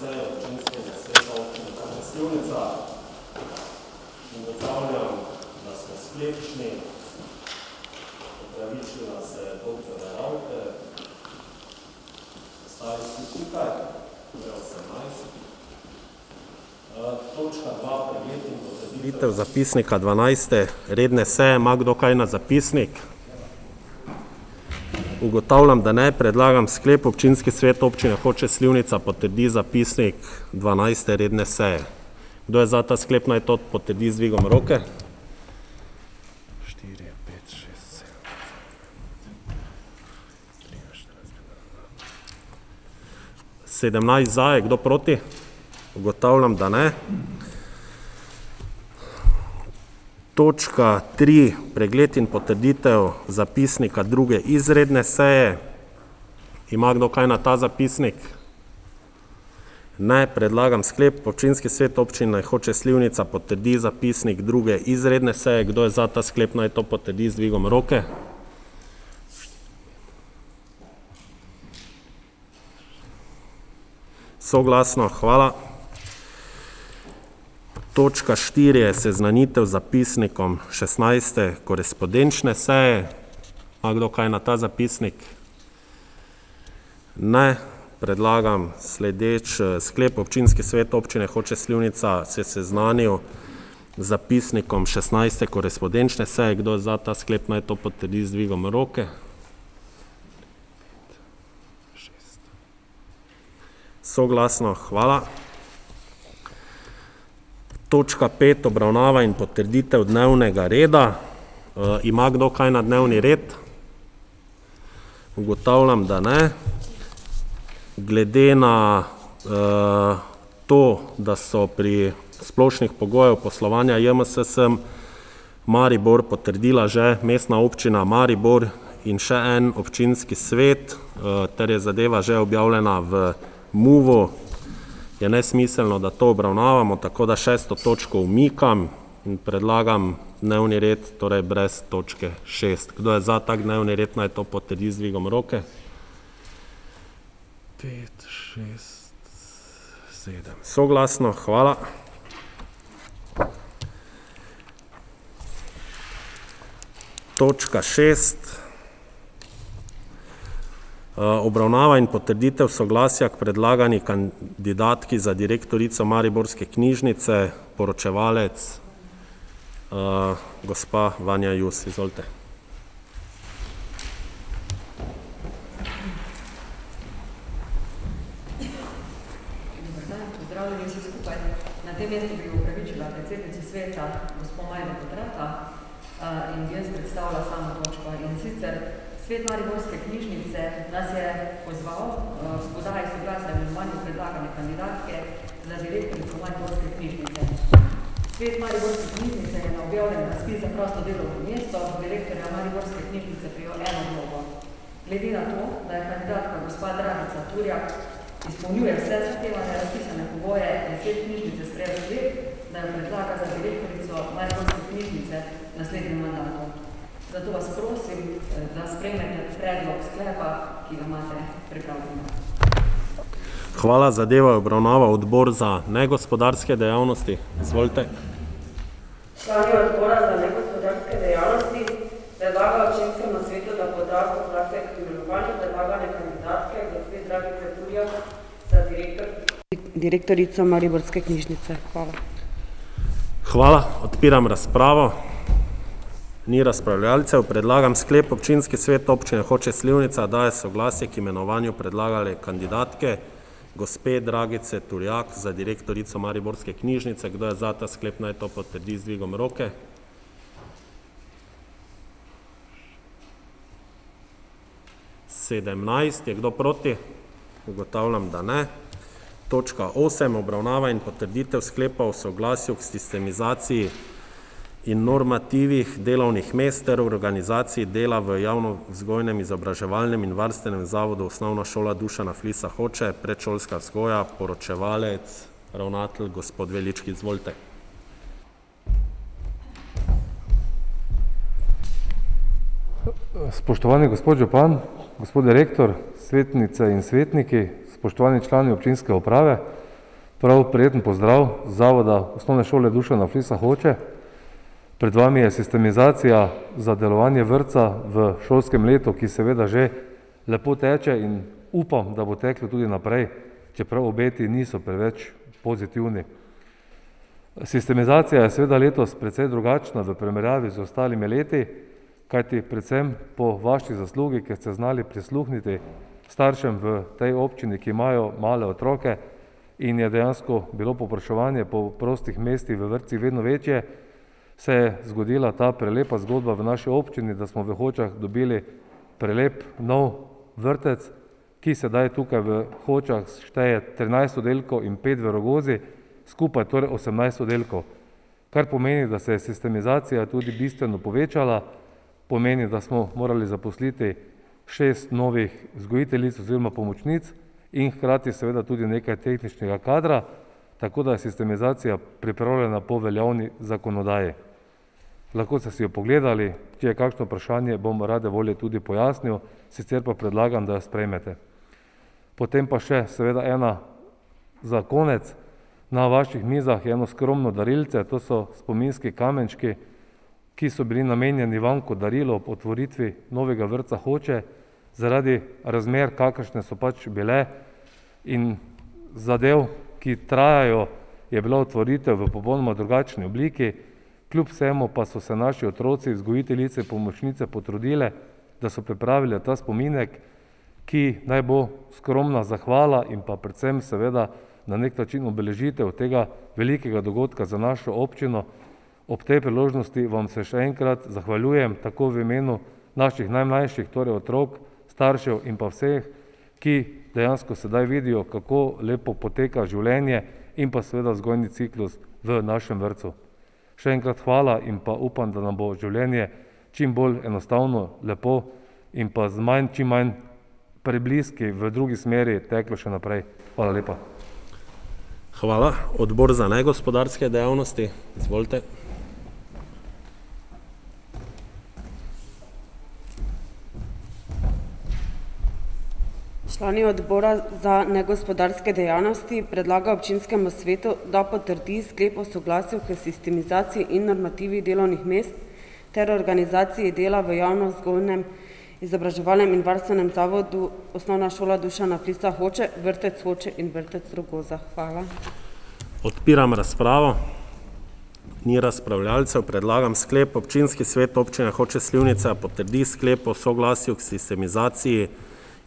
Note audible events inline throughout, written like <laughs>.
seje občinskega sveta občine Kočevnica. Ugotavljam, da smo sklepčni. Opravičila se je doktor Ravke. Ostali smo tukaj, je 18. Točka 2, pregled in potrditev zapisnika 12. redne seje. Ima kdo kaj na zapisnik? Ugotavljam, da ne. Predlagam sklep občinski svet občine Hoče Slivnica potrdi zapisnik 12. redne seje. Kdo je za ta sklep, naj to potrdi z dvigom roke. 4, 5, 6, 7, 17 za, je kdo proti? Ugotavljam, da ne. Točka tri, pregled in potrditev zapisnika druge izredne seje. Ima kdo kaj na ta zapisnik? Ne. Predlagam sklep, občinski svet občine Hoče Slivnica potrdi zapisnik druge izredne seje. Kdo je za ta sklep, naj to potrdi z dvigom roke. Soglasno, hvala. Točka štiri je seznanitev z zapisnikom šestnajste korespondenčne seje. Ima kdo kaj na ta zapisnik? Ne. Predlagam sledeč sklep, občinski svet občine Hoče Slivnica se seznanil z zapisnikom šestnajste korespondenčne seje. Kdo je za ta sklep, naj to potrdi z dvigom roke. Soglasno, hvala. Točka pet, obravnava in potrditev dnevnega reda. Ima kdo kaj na dnevni red? Ugotavljam, da ne. Glede na to, da so pri splošnih pogojev poslovanja JMSS Maribor potrdila že Mestna občina Maribor in še en občinski svet ter je zadeva že objavljena v MUV-u, je nesmiselno, da to obravnavamo, tako da šesto točko umikam in predlagam dnevni red torej brez točke šest. Kdo je za tak dnevni red, naj to potrdi z dvigom roke. Pet, šest, sedem. Soglasno, hvala. Točka šest, obravnava in potrditev soglasja k predlagani kandidatki za direktorico mariborske knjižnice. Poročevalec gospa Vanja Jus, izvolite. Pozdravljeni vsi skupaj. Na tem mestu bi opravičila predsednici sveta, gospo Majdo Podrata, in bi jaz predstavila samo točko. In sicer svet mariborske je pozval k podaji soglasja imenovanju predlagane kandidatke za direktorico mariborske knjižnice. Svet mariborske knjižnice je na objavljen razpis za prosto delovno mesto direktorja mariborske knjižnice prejel eno vlogo. Glede na to, da je kandidatka gospa Dragica Turjak izpolnjuje vse zahtevane razpisane pogoje, je svet knjižnice sprejel sklep, da jo predlaga za direktorico mariborske knjižnice naslednjem mandatu. Zato vas prosim, da sprejmete predlog sklepa, ki ga imate pripravljenega. Hvala. Zadevo je obravnaval Odbor za negospodarske dejavnosti. Izvolite. Člani Odbora za negospodarske dejavnosti predlagajo občinskemu svetu, da poda soglasje k imenovanju predlagane kandidatke gospe Dragice Turjak za direktorico mariborske knjižnice. Hvala. Hvala. Odpiram razpravo. Ni razpravljavcev. Predlagam sklep, občinski svet občine Hoče Slivnica daje soglasje k imenovanju predlagane kandidatke gospe Dragice Turjak za direktorico mariborske knjižnice. Kdo je za ta sklep, naj to potrdi z dvigom roke. Sedemnajst. Je kdo proti? Ugotavljam, da ne. Točka osem, obravnava in potrditev sklepa o soglasju k sistemizaciji in normativih delovnih mest ter organizaciji dela v javnovzgojnem, izobraževalnem in varstvenem zavodu Osnovna šola Dušana Flisa Hoče, predšolska vzgoja. Poročevalec, ravnatelj, gospod Velički, izvolite. Spoštovani gospod župan, gospod direktor, svetnice in svetniki, spoštovani člani občinske uprave. Prav prijeten pozdrav Zavoda osnovne šole Dušana Flisa Hoče. Pred vami je sistemizacija za delovanje vrca v šolskem letu, ki seveda že lepo teče in upam, da bo teklo tudi naprej, čeprav obeti niso preveč pozitivni. Sistemizacija je seveda letos precej drugačna v primerjavi z ostalimi leti, kajti predvsem po vaši zaslugi, ker ste znali prisluhniti staršem v tej občini, ki imajo male otroke in je dejansko bilo popraševanje po prostih mestih v vrtcih vedno večje, se je zgodila ta prelepa zgodba v naši občini, da smo v Hočah dobili prelep nov vrtec, ki sedaj tukaj v Hočah šteje 13 oddelkov in 5 v Rogozi, skupaj torej 18 oddelkov, kar pomeni, da se je sistemizacija tudi bistveno povečala, pomeni, da smo morali zaposliti šest novih vzgojiteljic oziroma pomočnic in hkrati seveda tudi nekaj tehničnega kadra, tako da je sistemizacija pripravljena po veljavni zakonodaji. Lahko ste si jo pogledali, če je kakšno vprašanje, bom rade volje tudi pojasnil, sicer pa predlagam, da jo sprejmete. Potem pa še seveda ena za konec, na vaših mizah je eno skromno darilce, to so spominski kamenčki, ki so bili namenjeni vam kot darilo ob otvoritvi novega vrca Hoče, zaradi razmer, kakršne so pač bile in zadev, ki trajajo, je bila otvoritev v popolnoma drugačni obliki, kljub vsemu pa so se naši otroci, vzgojiteljice, pomočnice potrudile, da so pripravili ta spominek, ki naj bo skromna zahvala in pa predvsem seveda na nek način obeležitev tega velikega dogodka za našo občino. Ob tej priložnosti vam se še enkrat zahvaljujem tako v imenu naših najmlajših, torej otrok, staršev in pa vseh, ki dejansko sedaj vidijo, kako lepo poteka življenje in pa seveda vzgojni ciklus v našem vrtu. Še enkrat hvala in pa upam, da nam bo življenje čim bolj enostavno, lepo in pa z manj, čim manj prebliski v drugi smeri teklo še naprej. Hvala lepa. Hvala. Odbor za negospodarske dejavnosti, izvolite. Člani odbora za negospodarske dejavnosti predlaga občinskemu svetu, da potrdi sklep o soglasju k sistemizaciji in normativih delovnih mest ter organizaciji dela v javno-vzgojnem izobraževalnem in varstvenem zavodu Osnovna šola Dušana Flisa Hoče, vrtec Hoče in vrtec Rogoza. Hvala. Odpiram razpravo. Ni razpravljalcev, predlagam sklep. Občinski svet občine Hoče Slivnica potrdi sklep o soglasju k sistemizaciji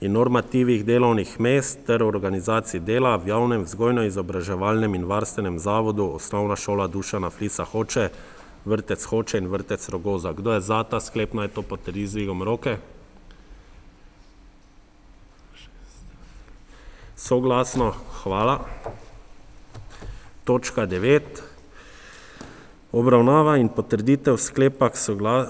in normativih delovnih mest ter organizaciji dela v javnem vzgojno-izobraževalnem in varstvenem zavodu Osnovna šola Dušana Flisa Hoče, vrtec Hoče in vrtec Rogoza. Kdo je za ta sklep, naj to potrdi z dvigom roke. Soglasno, hvala. Točka devet. Obravnava in potrditev sklepa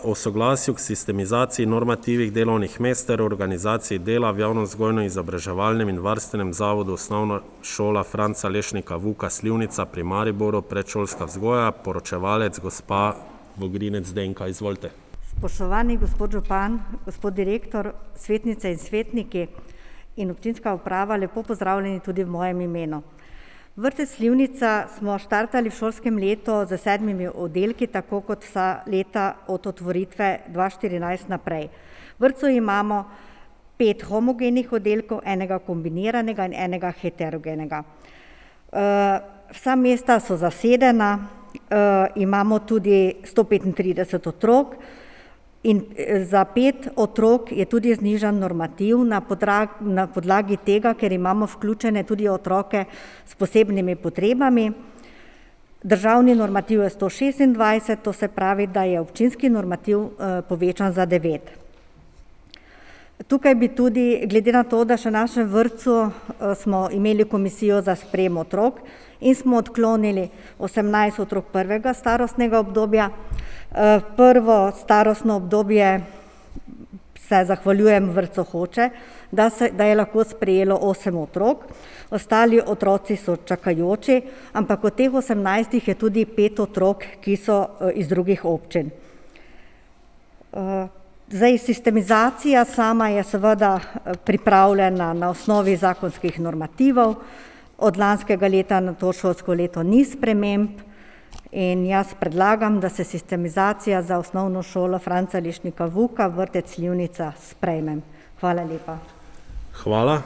o soglasju k sistemizaciji normativih delovnih mest ter organizaciji dela v javno-vzgojno-izobraževalnem in varstvenem zavodu Osnovna šola Franca Lešnika Vuka Slivnica pri Mariboru, predšolska vzgoja, poročevalec gospa Vogrinec Zdenka, izvolite. Spoštovani gospod župan, gospod direktor, svetnice in svetniki in občinska uprava, lepo pozdravljeni tudi v mojem imenu. Vrtec Slivnica smo štartali v šolskem letu z sedmimi oddelki, tako kot vsa leta od otvoritve 2014 naprej. V vrtcu imamo pet homogenih oddelkov, enega kombiniranega in enega heterogenega. Vsa mesta so zasedena, imamo tudi sto petintrideset otrok in za pet otrok je tudi znižan normativ na na podlagi tega, ker imamo vključene tudi otroke s posebnimi potrebami. Državni normativ je sto šestindvajset, to se pravi, da je občinski normativ povečan za devet. Tukaj bi tudi glede na to, da še v našem vrtcu smo imeli komisijo za sprejem otrok in smo odklonili osemnajst otrok prvega starostnega obdobja, prvo starostno obdobje se zahvaljujem vrtcu Hoče, da se, da je lahko sprejelo osem otrok, ostali otroci so čakajoči, ampak od teh osemnajstih je tudi pet otrok, ki so iz drugih občin. Zdaj sistemizacija sama je seveda pripravljena na osnovi zakonskih normativov, Od lanskega leta na to šolsko leto ni sprememb in jaz predlagam, da se sistemizacija za osnovno šolo Franca Lišnika Vuka, vrtec Ljivnica, sprejme. Hvala lepa. Hvala.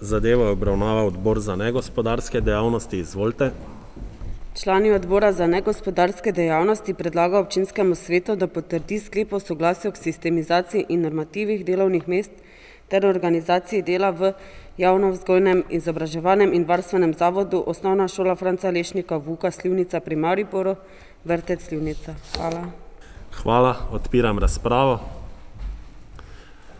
Zadevo je obravnaval odbor za negospodarske dejavnosti. Izvolite. Člani odbora za negospodarske dejavnosti predlaga občinskemu svetu, da potrdi sklep o soglasju k sistemizaciji in normativih delovnih mest ter organizaciji dela v javno-vzgojnem izobraževalnem in varstvenem zavodu Osnovna šola Franca Lešnika Vuka Slivnica pri Mariboru, vrtec Slivnica. Hvala. Hvala. Odpiram razpravo.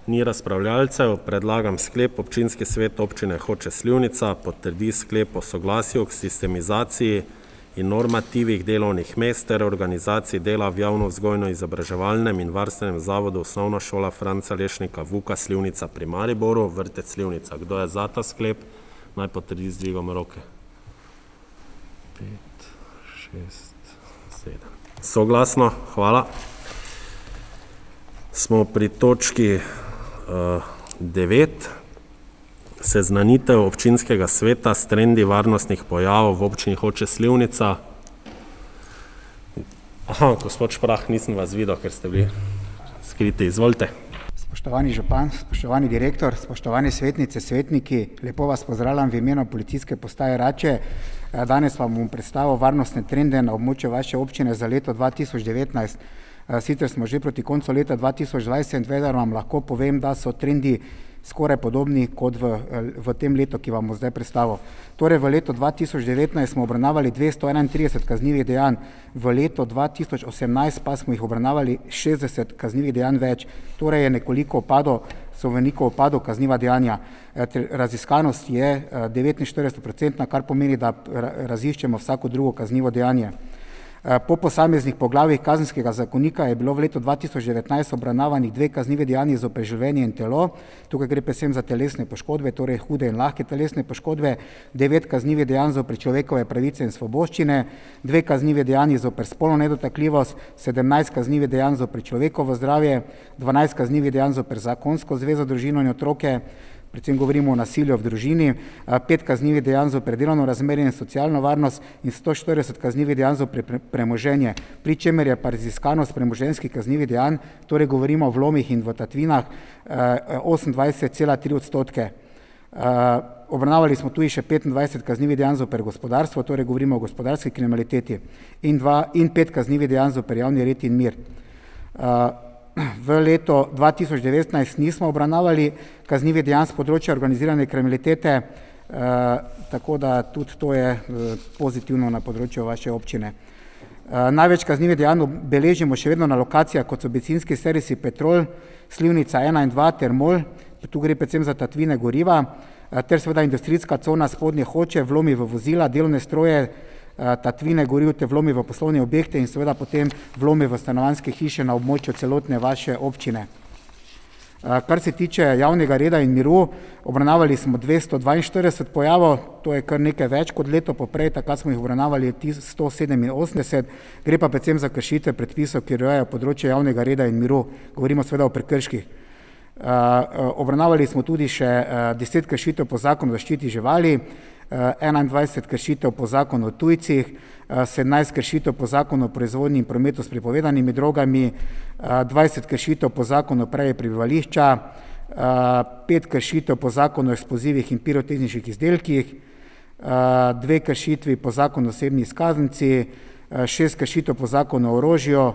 Ni razpravljalcev. Predlagam sklep občinski svet občine Hoče Slivnica potrdi sklep o soglasju k sistemizaciji in normativih delovnih mest ter organizaciji dela v javno-vzgojno-izobraževalnem in varstvenem zavodu Osnovna šola Franca Lešnika Vuka Slivnica pri Mariboru, vrtec Slivnica. Kdo je za ta sklep, naj potrdi z dvigom roke. Pet, šest, sedem. Soglasno, hvala. Smo pri točki devet, seznanitev občinskega sveta s trendi varnostnih pojavov v občini Hoče Slivnica. Aha, gospod Šprah, nisem vas videl, ker ste bili skriti. Izvolite. Spoštovani župan, spoštovani direktor, spoštovane svetnice, svetniki, lepo vas pozdravljam v imenu policijske postaje Rače. Danes vam bom predstavil varnostne trende na območju vaše občine za leto 2019. Sicer smo že proti koncu leta 2020, vendar vam lahko povem, da so trendi skoraj podobni kot v, v tem letu, ki vam bo zdaj predstavil. Torej v letu 2019 smo obravnavali 231 kaznjivih dejanj, v letu 2018 pa smo jih obravnavali 60 kaznjivih dejanj več, torej je nekoliko upadlo, so v neko upadlo kazniva dejanja. Raziskanost je 49-procentna, kar pomeni, da raziščemo vsako drugo kaznivo dejanje. Po posameznih poglavjih kazenskega zakonika je bilo v letu 2019 obravnavanih dve kaznivi dejanji zoper življenje in telo, tukaj gre predvsem za telesne poškodbe, torej hude in lahke telesne poškodbe, devet kaznivih dejanj zoper človekove pravice in svoboščine, dve kaznivi dejanji zoper spolno nedotakljivost, sedemnajst kaznivih dejanj zoper človekovo zdravje, dvanajst kaznivih dejanj zoper zakonsko zvezo, družino in otroke, predvsem govorimo o nasilju v družini, pet kaznivih dejanj zoper delovno razmerje in socialno varnost in sto štirideset kaznivih dejanj zoper premoženje, pri čemer je raziskanost premoženjskih kaznivih dejanj, torej govorimo o vlomih in v tatvinah, osemindvajset cela tri odstotke. Obravnavali smo tudi še petindvajset kaznivih dejanj zoper gospodarstvo, torej govorimo o gospodarski kriminaliteti in dva in pet kaznivih dejanj zoper javni red in mir. V letu dva tisoč devetnajst nismo obravnavali kaznivih dejanj s področja organizirane kriminalitete, tako da tudi to je pozitivno na področju vaše občine. Največ kaznivih dejanj beležimo še vedno na lokacijah, kot so bencinski servisi Petrol, Slivnica ena in dva ter MOL, tu gre predvsem za tatvine goriva, ter seveda industrijska cona Spodnje Hoče, vlomi v vozila, delovne stroje, tatvine goriv ter vlomi v poslovne objekte in seveda potem vlomi v stanovanjske hiše na območju celotne vaše občine. Kar se tiče javnega reda in miru, obravnavali smo dvesto dvainštirideset pojavov, to je kar nekaj več kot leto poprej, takrat smo jih obravnavali sto sedeminosemdeset, gre pa predvsem za kršitve predpisov, ki urejajo področje javnega reda in miru, govorimo seveda o prekrških. Obravnavali smo tudi še deset kršitev po Zakonu zaščiti živali, enaindvajset kršitev po Zakonu o tujcih, sedemnajst kršitev po Zakonu o proizvodnji in prometu s prepovedanimi drogami, dvajset kršitev po Zakonu o preji prebivališča, pet kršitev po Zakonu o eksplozivih in pirotehničnih izdelkih, dve kršitvi po Zakonu o osebni izkaznici, šest kršitev po Zakonu o orožju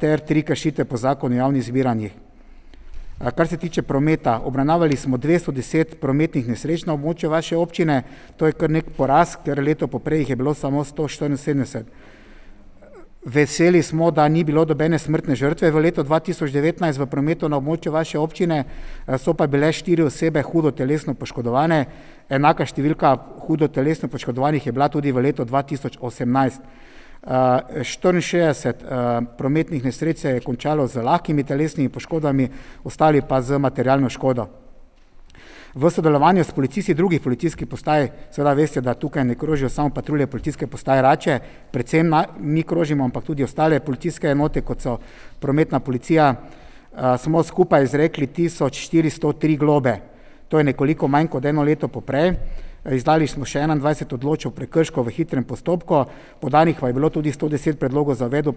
ter tri kršitve po Zakonu o javnih zbiranjih. Kar se tiče prometa, obravnavali smo dvesto deset prometnih nesreč na območju vaše občine, to je kar neki porast, ker leto poprej jih je bilo samo sto štiriinsedemdeset. Veseli smo, da ni bilo nobene smrtne žrtve v letu dva tisoč devetnajst v prometu na območju vaše občine, so pa bile štiri osebe hudo telesno poškodovane, enaka številka hudo telesno poškodovanih je bila tudi v letu dva tisoč osemnajst. Štiriinšestdeset prometnih nesreč je končalo z lahkimi telesnimi poškodbami, ostali pa z materialno škodo. V sodelovanju s policisti drugih policijskih postaj, seveda veste, da tukaj ne krožijo samo patrulje Policijske postaje Rače, predvsem mi krožimo, ampak tudi ostale policijske enote, kot so prometna policija, smo skupaj izrekli tisoč štiristo tri globe. To je nekoliko manj kot eno leto poprej. Izdali smo še 21 odločov prekrškov v hitrem postopku, podanih pa je bilo tudi 110 predlogov za vedo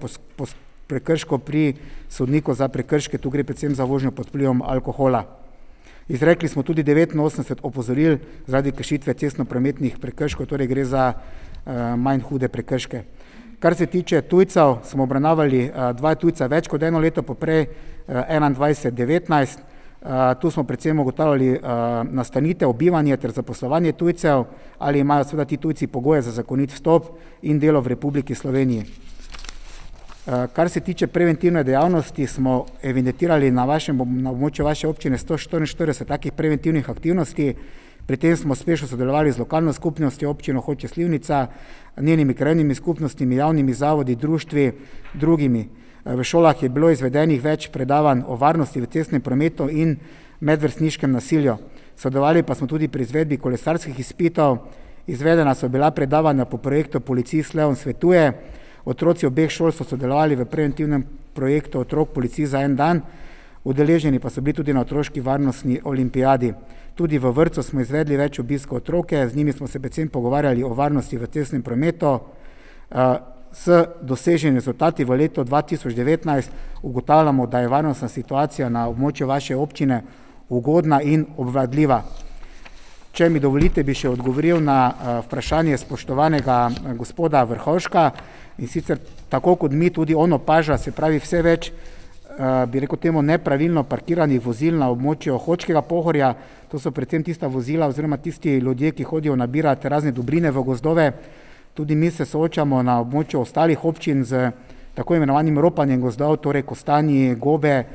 prekrškov pri sodniku za prekrške, tu gre predvsem za vožnjo pod vplivom alkohola. Izrekli smo tudi 89 opozoril zaradi kršitve cestno-prometnih prekrškov, torej gre za uh, manj hude prekrške. Kar se tiče tujcev, smo obravnavali uh, dva tujca več kot eno leto poprej, uh, 21-19. Tu smo predvsem ugotavljali nastanitev, bivanje ter zaposlovanje tujcev, ali imajo seveda ti tujci pogoje za zakonit vstop in delo v Republiki Sloveniji. Kar se tiče preventivne dejavnosti, smo evidentirali na, vašem, na območju vaše občine 144 takih preventivnih aktivnosti. Pri tem smo uspešno sodelovali z lokalno skupnostjo občino Hoče Slivnica, njenimi krajnimi skupnostmi, javnimi zavodi, društvi, drugimi. V šolah je bilo izvedenih več predavanj o varnosti v cestnem prometu in medvrstniškem nasilju. Sodelovali pa smo tudi pri izvedbi kolesarskih izpitov, izvedena so bila predavanja po projektu Policist Leon svetuje, Otroci obeh šol so sodelovali v preventivnem projektu Otrok policij za en dan, udeleženi pa so bili tudi na otroški varnostni olimpijadi. Tudi v vrtu smo izvedli več obiskov otroke, z njimi smo se predvsem pogovarjali o varnosti v cestnem prometu. S doseženimi rezultati v letu 2019 ugotavljamo, da je varnostna situacija na območju vaše občine ugodna in obvladljiva. Če mi dovolite, bi še odgovoril na vprašanje spoštovanega gospoda Vrhovška. In sicer tako kot mi tudi on opaža, se pravi vse več, uh, bi rekel temu, nepravilno parkiranih vozil na območju Hočkega pohorja, to so predvsem tista vozila oziroma tisti ljudje, ki hodijo nabirati razne dobrine v gozdove. Tudi mi se soočamo na območju ostalih občin z tako imenovanim ropanjem gozdov, torej kostanji, gobe,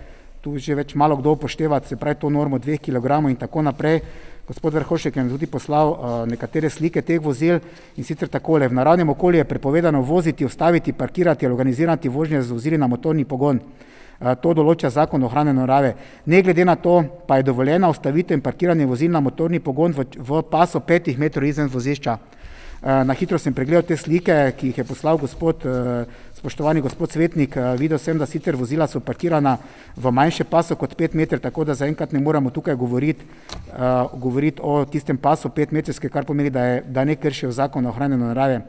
tu že več malo kdo upošteva, se pravi to normo dveh kilogramov in tako naprej. Gospod Vrhošek je tudi poslal uh, nekatere slike teh vozil in sicer takole. V naravnem okolju je prepovedano voziti, ustaviti, parkirati ali organizirati vožnje z vozili na motorni pogon. Uh, to določa zakon o hrane narave. Ne glede na to, pa je dovoljena ustavitev in parkiranje vozil na motorni pogon v, v pasu petih metrov izven vozišča. Uh, na hitro sem pregledal te slike, ki jih je poslal gospod uh, spoštovani gospod Svetnik, eh, videl sem, da sicer vozila so parkirana v manjše paso kot 5 metrov, tako da zaenkrat ne moramo tukaj govoriti, govoriti o tistem pasu 5 metrske, kar pomeni, da, je, da ne kršijo zakon o ohranjanju narave.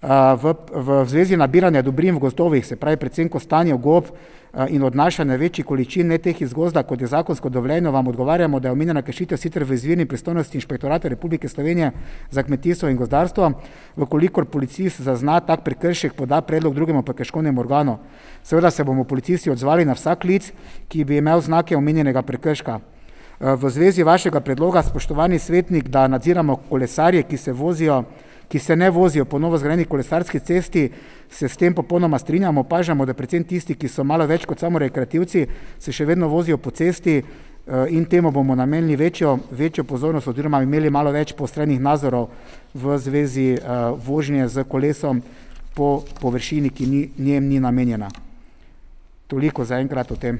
Uh, v, v zvezi nabiranja dobrin v gozdovih, se pravi predvsem kostanje gob, Eh, in odnašanje večjih količin ne teh iz gozda, kot je zakonsko dovoljeno, vam odgovarjamo, da je omenjena kršitev sicer v izvirni pristojnosti inšpektorata Republike Slovenije za kmetijstvo in gozdarstvo, vkolikor policist zazna tak prekršek, poda predlog drugemu prekrškovnemu organu. Seveda se bomo policisti odzvali na vsak klic, ki bi imel znake omenjenega prekrška. V zvezi vašega predloga, spoštovani svetnik, da nadziramo kolesarje, ki se vozijo ki se ne vozijo po novo zgrajeni kolesarski cesti, se s tem popolnoma strinjamo, opažamo, da predvsem tisti, ki so malo več kot samo rekreativci, se še vedno vozijo po cesti eh, in temu bomo namenili večjo, večjo pozornost oziroma imeli malo več postrenih nazorov v zvezi uh, vožnje z kolesom po površini, ki ni, njem ni namenjena. Toliko za enkrat o tem.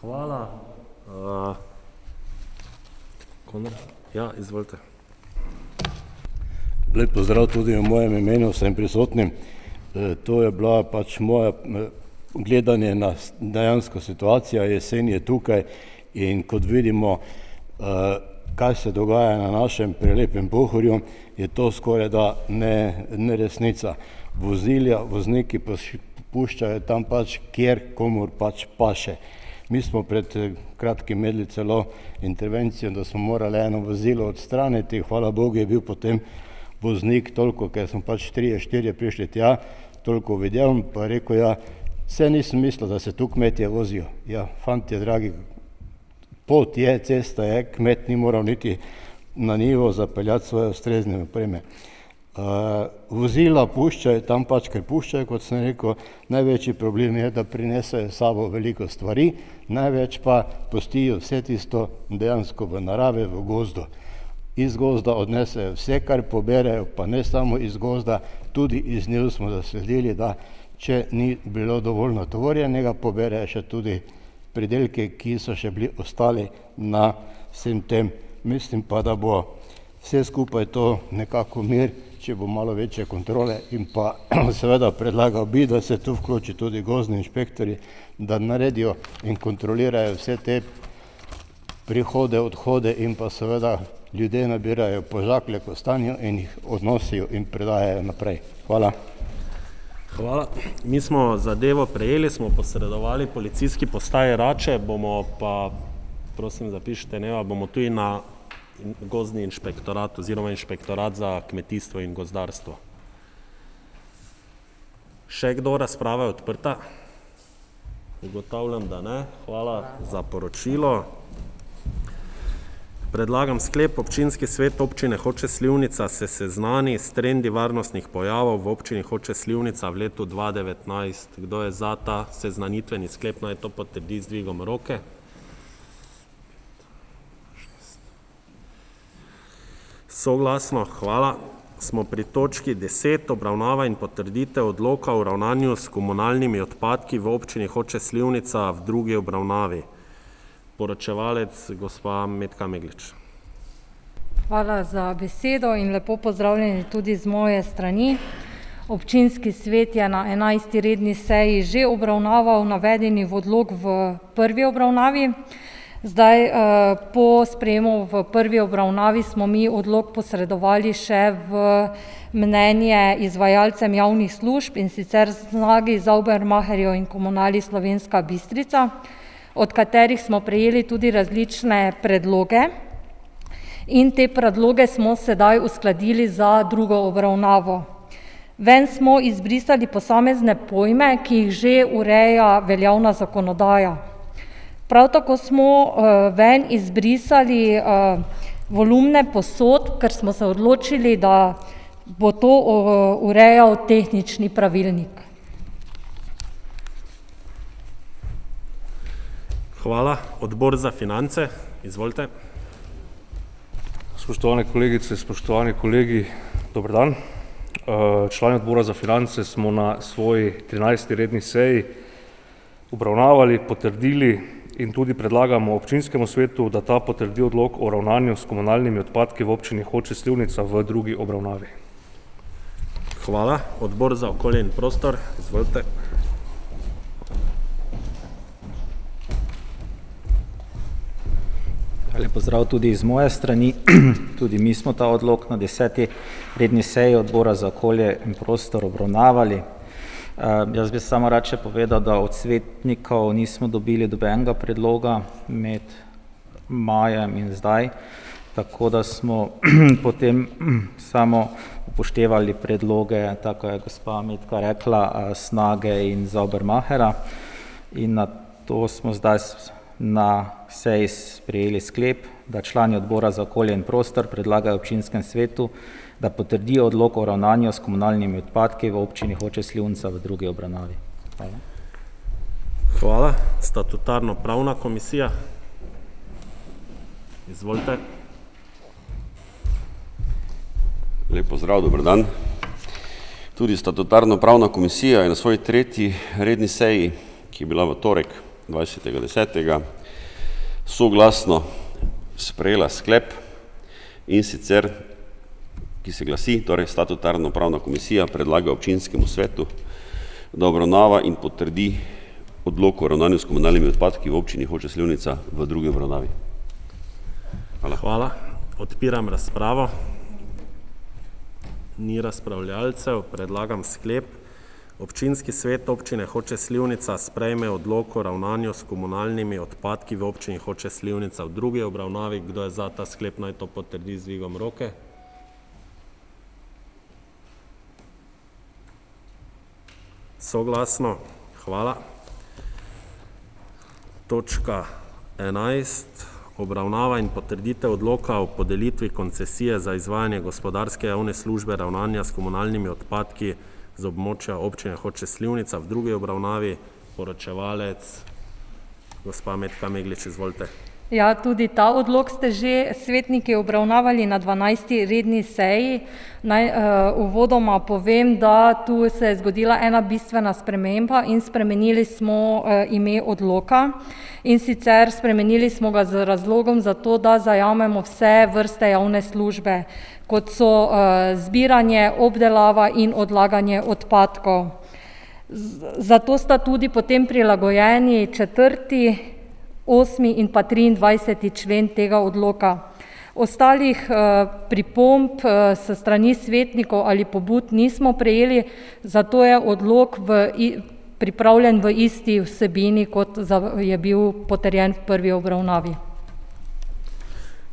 Hvala. Uh, Konor? Ja, izvolite. Lep pozdrav tudi v mojem imenu, vsem prisotnim. E, to je bila pač moja e, gledanje na dejansko situacijo, jesen je tukaj in kot vidimo, e, kaj se dogaja na našem prelepem pohorju, je to skoraj da ne, ne. Vozilja, vozniki puščajo tam pač, kjer komor pač paše. Mi smo pred eh, kratkim imeli celo intervencijo, da smo morali eno vozilo odstraniti, hvala Bogu je bil potem voznik toliko, ker smo pač trije, štirje prišli tja, toliko videl, pa rekel, ja, vse nisem mislil, da se tu kmetje vozijo. Ja, fantje, dragi, pot je, cesta je, kmet ni moral niti na nivo zapeljati svoje ustrezne opreme. Uh, vozila puščajo tam pač, ker puščajo, kot sem rekel, največji problem je, da prinesejo sabo veliko stvari, največ pa postijo vse tisto dejansko v narave, v gozdu. Iz gozda odnesejo vse, kar poberejo, pa ne samo iz gozda, tudi iz njo smo zasledili, da če ni bilo dovolj natovorjenega, poberejo še tudi pridelke, ki so še bili ostali na vsem tem. Mislim pa, da bo vse skupaj to nekako mir če bo malo večje kontrole in pa <clears throat> seveda predlagal bi, da se tu vključi tudi gozni inšpektori, da naredijo in kontrolirajo vse te prihode, odhode in pa seveda ljudje nabirajo požaklje ko stanju in jih odnosijo in predajajo naprej. Hvala. Hvala. Mi smo zadevo prejeli, smo posredovali policijski postaje Rače, bomo pa, prosim zapišite, ne, bomo tudi na gozdni inšpektorat oziroma inšpektorat za kmetijstvo in gozdarstvo. Še kdo razprava je odprta? Ugotavljam, da ne. Hvala za poročilo. Predlagam sklep, občinski svet občine Hoče Slivnica se seznani s trendi varnostnih pojavov v občini Hoče Slivnica v letu 2019. Kdo je za ta seznanitveni sklep, naj to potrdi z dvigom roke. Soglasno, hvala. Smo pri točki deset, obravnava in potrditev odloka o ravnanju s komunalnimi odpadki v občini Hoče Slivnica v drugi obravnavi. Poročevalec, gospa Metka Meglič. Hvala za besedo in lepo pozdravljeni tudi z moje strani. Občinski svet je na enajsti redni seji že obravnaval navedeni v odlok v prvi obravnavi. Zdaj po sprejemu v prvi obravnavi smo mi odlok posredovali še v mnenje izvajalcem javnih služb, in sicer Snagi, Saubermacherju in Komunali Slovenska Bistrica, od katerih smo prejeli tudi različne predloge. In te predloge smo sedaj uskladili za drugo obravnavo. Ven smo izbrisali posamezne pojme, ki jih že ureja veljavna zakonodaja. Prav tako smo ven izbrisali volumne posod, ker smo se odločili, da bo to urejal tehnični pravilnik. Hvala. Odbor za finance, izvolite. Spoštovane kolegice, spoštovani kolegi, dober dan. Člani odbora za finance smo na svoji trinajsti redni seji obravnavali, potrdili in tudi predlagamo občinskemu svetu, da ta potrdi odlok o ravnanju s komunalnimi odpadki v občini Hoče - Slivnica v drugi obravnavi. Hvala. Odbor za okolje in prostor, izvolite. Lep pozdrav tudi iz moje strani. <clears throat> Tudi mi smo ta odlok na deseti redni seji odbora za okolje in prostor obravnavali. Jaz bi samo rad še povedal, da od svetnikov nismo dobili nobenega predloga med majem in zdaj, tako da smo <clears throat> potem <clears throat> samo upoštevali predloge, tako je gospa Metka rekla, Snage in Saubermacherja. In nato smo zdaj na seji sprejeli sklep, da člani odbora za okolje in prostor predlagajo občinskemu svetu, da potrdijo odlok o ravnanju s komunalnimi odpadki v občini Hoče - Slivnica v drugi obravnavi. Hvala. Hvala. Statutarno-pravna komisija. Izvolite. Lep pozdrav, dober dan. Tudi statutarno-pravna komisija je na svoji tretji redni seji, ki je bila v torek, dvajsetega desetega, soglasno sprejela sklep, in sicer ki se glasi, torej statutarno-pravna komisija predlaga občinskemu svetu, da obravnava in potrdi odlok o ravnanju s komunalnimi odpadki v občini Hoče - Slivnica v drugi obravnavi. Hvala. Hvala. Odpiram razpravo. Ni razpravljavcev, predlagam sklep: Občinski svet občine Hoče - Slivnica sprejme odlok o ravnanju s komunalnimi odpadki v občini Hoče - Slivnica v drugi obravnavi. Kdo je za ta sklep, naj to potrdi z dvigom roke. Soglasno, hvala. Točka enajst, obravnava in potrditev odloka o podelitvi koncesije za izvajanje gospodarske javne službe ravnanja s komunalnimi odpadki z območja občine Hoče - Slivnica v drugi obravnavi. Poročevalec, gospa Metka Meglič, izvolite. Ja, tudi ta odlog ste že svetniki obravnavali na 12. redni seji. Naj uh, uvodoma povem, da tu se je zgodila ena bistvena sprememba in spremenili smo uh, ime odloka in sicer spremenili smo ga z razlogom za to, da zajamemo vse vrste javne službe, kot so uh, zbiranje, obdelava in odlaganje odpadkov. Zato sta tudi potem prilagojeni četrti 8. in pa 23. člen tega odloka. Ostalih eh, pripomb eh, s strani svetnikov ali pobud nismo prejeli, zato je odlok v, pripravljen v isti vsebini, kot je bil potrjen v prvi obravnavi.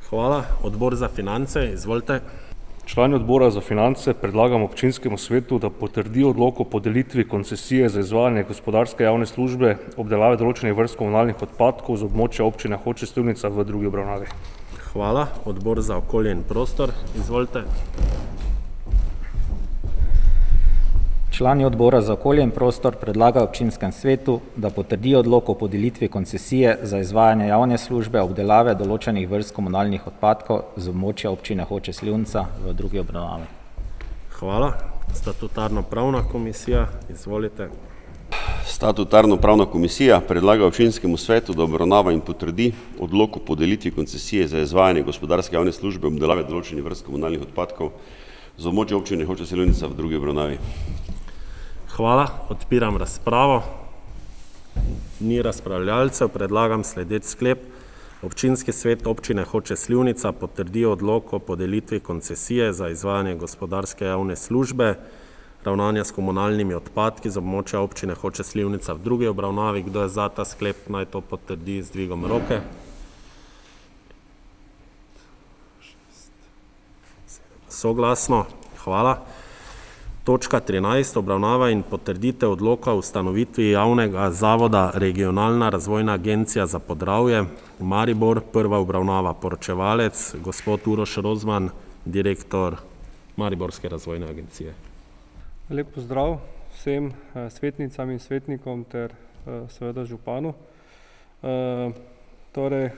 Hvala. Odbor za finance, izvolite. Člani odbora za finance predlagamo občinskemu svetu, da potrdi odlok o podelitvi koncesije za izvajanje gospodarske javne službe obdelave določenih vrst komunalnih odpadkov z območja občine Hoče Stivnica v drugi obravnavi. Hvala. Odbor za okolje in prostor, izvolite. Člani odbora za okolje in prostor predlagajo občinskem svetu, da potrdi odlok o podelitvi koncesije za izvajanje javne službe obdelave določenih vrst komunalnih odpadkov z območja občine Hoče Slivnica v drugi obravnavi. Hvala. Statutarno pravna komisija, izvolite. Statutarno pravna komisija predlaga občinskemu svetu, da obravnava in potrdi odlok o podelitvi koncesije za izvajanje gospodarske javne službe obdelave določenih vrst komunalnih odpadkov z območja občine Hoče Slivnica v drugi obravnavi. Hvala, odpiram razpravo. Ni razpravljalcev, predlagam sledeč sklep. Občinski svet občine Hoče Slivnica potrdi odlok o podelitvi koncesije za izvajanje gospodarske javne službe, ravnanja s komunalnimi odpadki z območja občine Hoče Slivnica v drugi obravnavi. Kdo je za ta sklep, naj to potrdi z dvigom roke. Soglasno, hvala. Točka 13. Obravnava in potrditev odloka o ustanovitvi javnega zavoda Regionalna razvojna agencija za podravje Maribor, prva obravnava poročevalec, gospod Uroš Rozman, direktor Mariborske razvojne agencije. Lep pozdrav vsem eh, svetnicam in svetnikom ter eh, seveda županu. Eh, torej,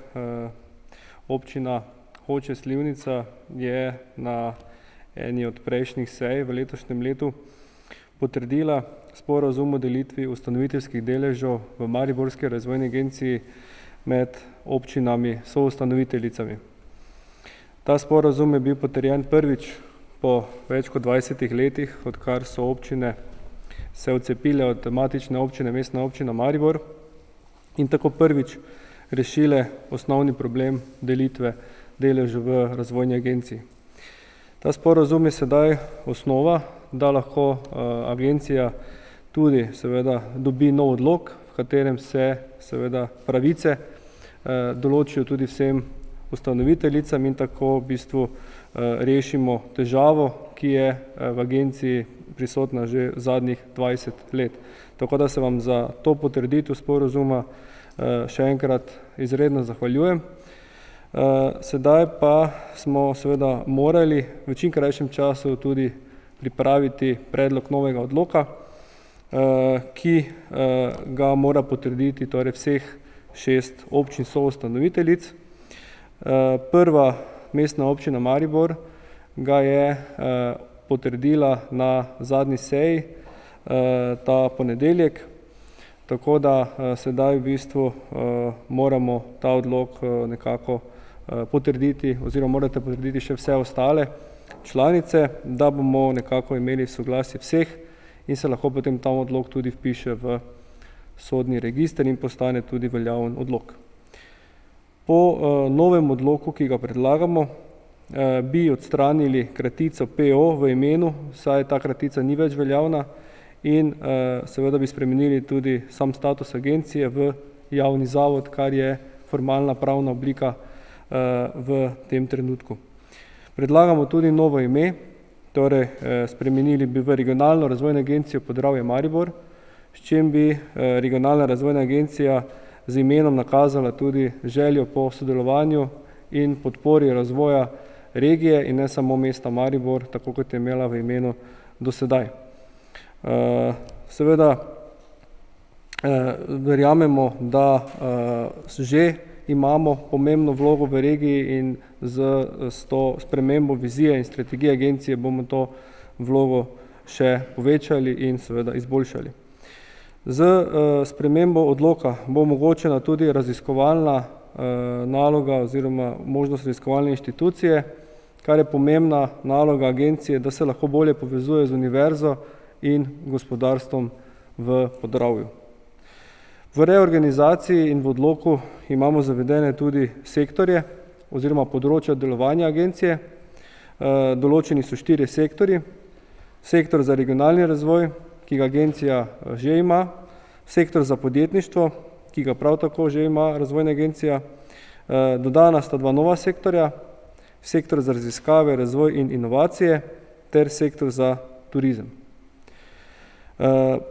občina Hoče Slivnica je na eni od prejšnjih sej v letošnjem letu potrdila sporazum o delitvi ustanoviteljskih deležov v Mariborski razvojni agenciji med občinami soustanoviteljicami. Ta sporazum je bil potrjen prvič po več kot 20 letih, odkar so občine se odcepile od matične občine, mestna občina Maribor in tako prvič rešile osnovni problem delitve deležev v razvojni agenciji. Ta sporozum je sedaj osnova, da lahko uh, agencija tudi seveda dobi nov odlog, v katerem se seveda pravice uh, določijo tudi vsem ustanoviteljicam in tako v bistvu uh, rešimo težavo, ki je v agenciji prisotna že zadnjih 20 let. Tako da se vam za to potrditev sporozuma še enkrat izredno zahvaljujem. Eh, sedaj pa smo seveda morali v čim krajšem času tudi pripraviti predlog novega odloka, eh, ki eh, ga mora potrditi torej vseh šest občin soustanoviteljic. Prva mestna občina Maribor ga je potrdila na zadnji seji ta ponedeljek, tako da sedaj v bistvu moramo ta odlok nekako Eh, potrditi oziroma morate potrditi še vse ostale članice, da bomo nekako imeli soglasje vseh in se lahko potem ta odlog tudi vpiše v sodni register in postane tudi veljaven odlog. Po uh, novem odloku, ki ga predlagamo, uh, bi odstranili kratico PO v imenu, saj ta kratica ni več veljavna in seveda bi spremenili tudi sam status agencije v javni zavod, kar je formalna pravna oblika Eh, v tem trenutku. Predlagamo tudi novo ime, torej eh, spremenili bi v regionalno razvojno agencijo Podravje Maribor, s čim bi eh, regionalna razvojna agencija z imenom nakazala tudi željo po sodelovanju in podpori razvoja regije in ne samo mesta Maribor, tako kot je imela v imenu do sedaj. Seveda verjamemo, da že imamo pomembno vlogo v regiji in z, z to spremembo vizije in strategije agencije bomo to vlogo še povečali in seveda izboljšali. Z uh, spremembo odloka bo omogočena tudi raziskovalna uh, naloga oziroma možnost raziskovalne inštitucije, kar je pomembna naloga agencije, da se lahko bolje povezuje z univerzo in gospodarstvom v podravju. V reorganizaciji in v odloku imamo zavedene tudi sektorje oziroma področja delovanja agencije. Eh, določeni so štiri sektori. Sektor za regionalni razvoj, ki ga agencija eh, že ima, sektor za podjetništvo, ki ga prav tako že ima razvojna agencija, eh, dodana sta dva nova sektorja, sektor za raziskave, razvoj in inovacije ter sektor za turizem.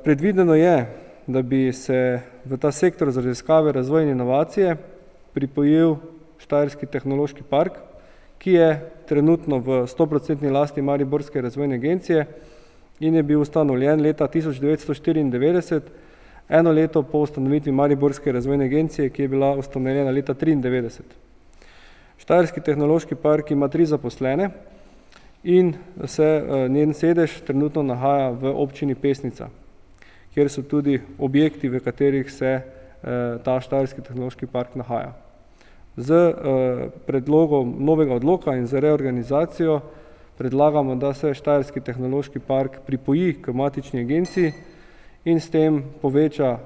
Predvideno je, da bi se v ta sektor za raziskave, razvoj in inovacije pripojil Štajerski tehnološki park, ki je trenutno v 100% lasti Mariborske razvojne agencije in je bil ustanovljen leta 1994, eno leto po ustanovitvi Mariborske razvojne agencije, ki je bila ustanovljena leta 1993. Štajerski tehnološki park ima tri zaposlene in se eh, njen sedež trenutno nahaja v občini Pesnica kjer so tudi objekti, v katerih se eh, ta Štajerski tehnološki park nahaja. Z eh, predlogom novega odloka in za reorganizacijo predlagamo, da se Štajerski tehnološki park pripoji k matični agenciji in s tem poveča eh,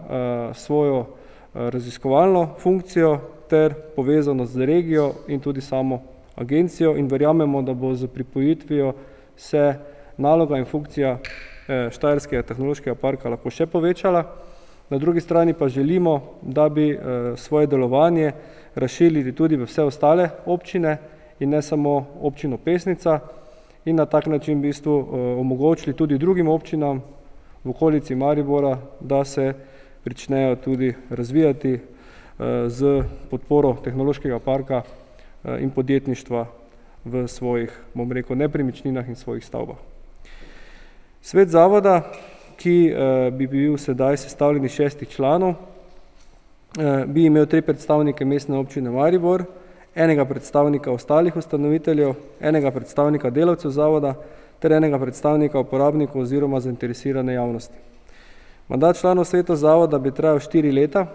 svojo raziskovalno funkcijo ter povezanost z regijo in tudi samo agencijo in verjamemo, da bo z pripojitvijo se naloga in funkcija Štajerskega tehnološkega parka lahko še povečala. Na drugi strani pa želimo, da bi eh, svoje delovanje razširili tudi v vse ostale občine in ne samo občino Pesnica in na tak način v bistvu eh, omogočili tudi drugim občinam v okolici Maribora, da se pričnejo tudi razvijati z podporo tehnološkega parka in podjetništva v svojih, bom rekel, nepremičninah in svojih stavbah. Svet zavoda, ki eh, bi bil sedaj sestavljen iz šestih članov, eh, bi imel tri predstavnike mestne občine Maribor, enega predstavnika ostalih ustanoviteljev, enega predstavnika delavcev zavoda ter enega predstavnika uporabnikov oziroma zainteresirane javnosti. Mandat članov sveta zavoda bi trajal štiri leta,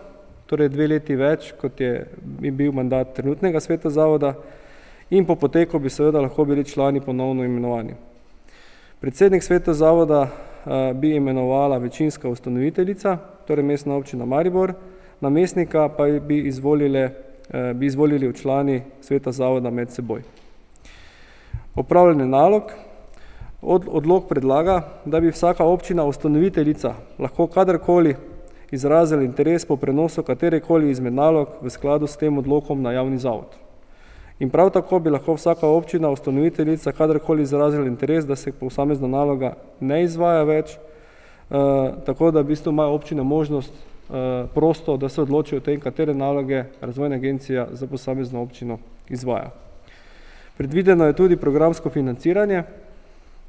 torej dve leti več, kot je bil mandat trenutnega sveta zavoda in po poteku bi seveda lahko bili člani ponovno imenovani. Predsednik sveta zavoda eh, bi imenovala večinska ustanoviteljica, torej mestna občina Maribor, namestnika pa bi, izvolile, eh, bi izvolili v člani sveta zavoda med seboj. Opravljanje nalog. Od, odlog predlaga, da bi vsaka občina ustanoviteljica lahko kadarkoli izrazila interes po prenosu katerekoli izmed nalog v skladu s tem odlokom na javni zavod. In prav tako bi lahko vsaka občina, ustanoviteljica, kadarkoli izrazila interes, da se posamezna naloga ne izvaja več, uh, tako da v bistvu ima občina možnost uh, prosto, da se odloči o tem, katere naloge razvojna agencija za posamezno občino izvaja. Predvideno je tudi programsko financiranje.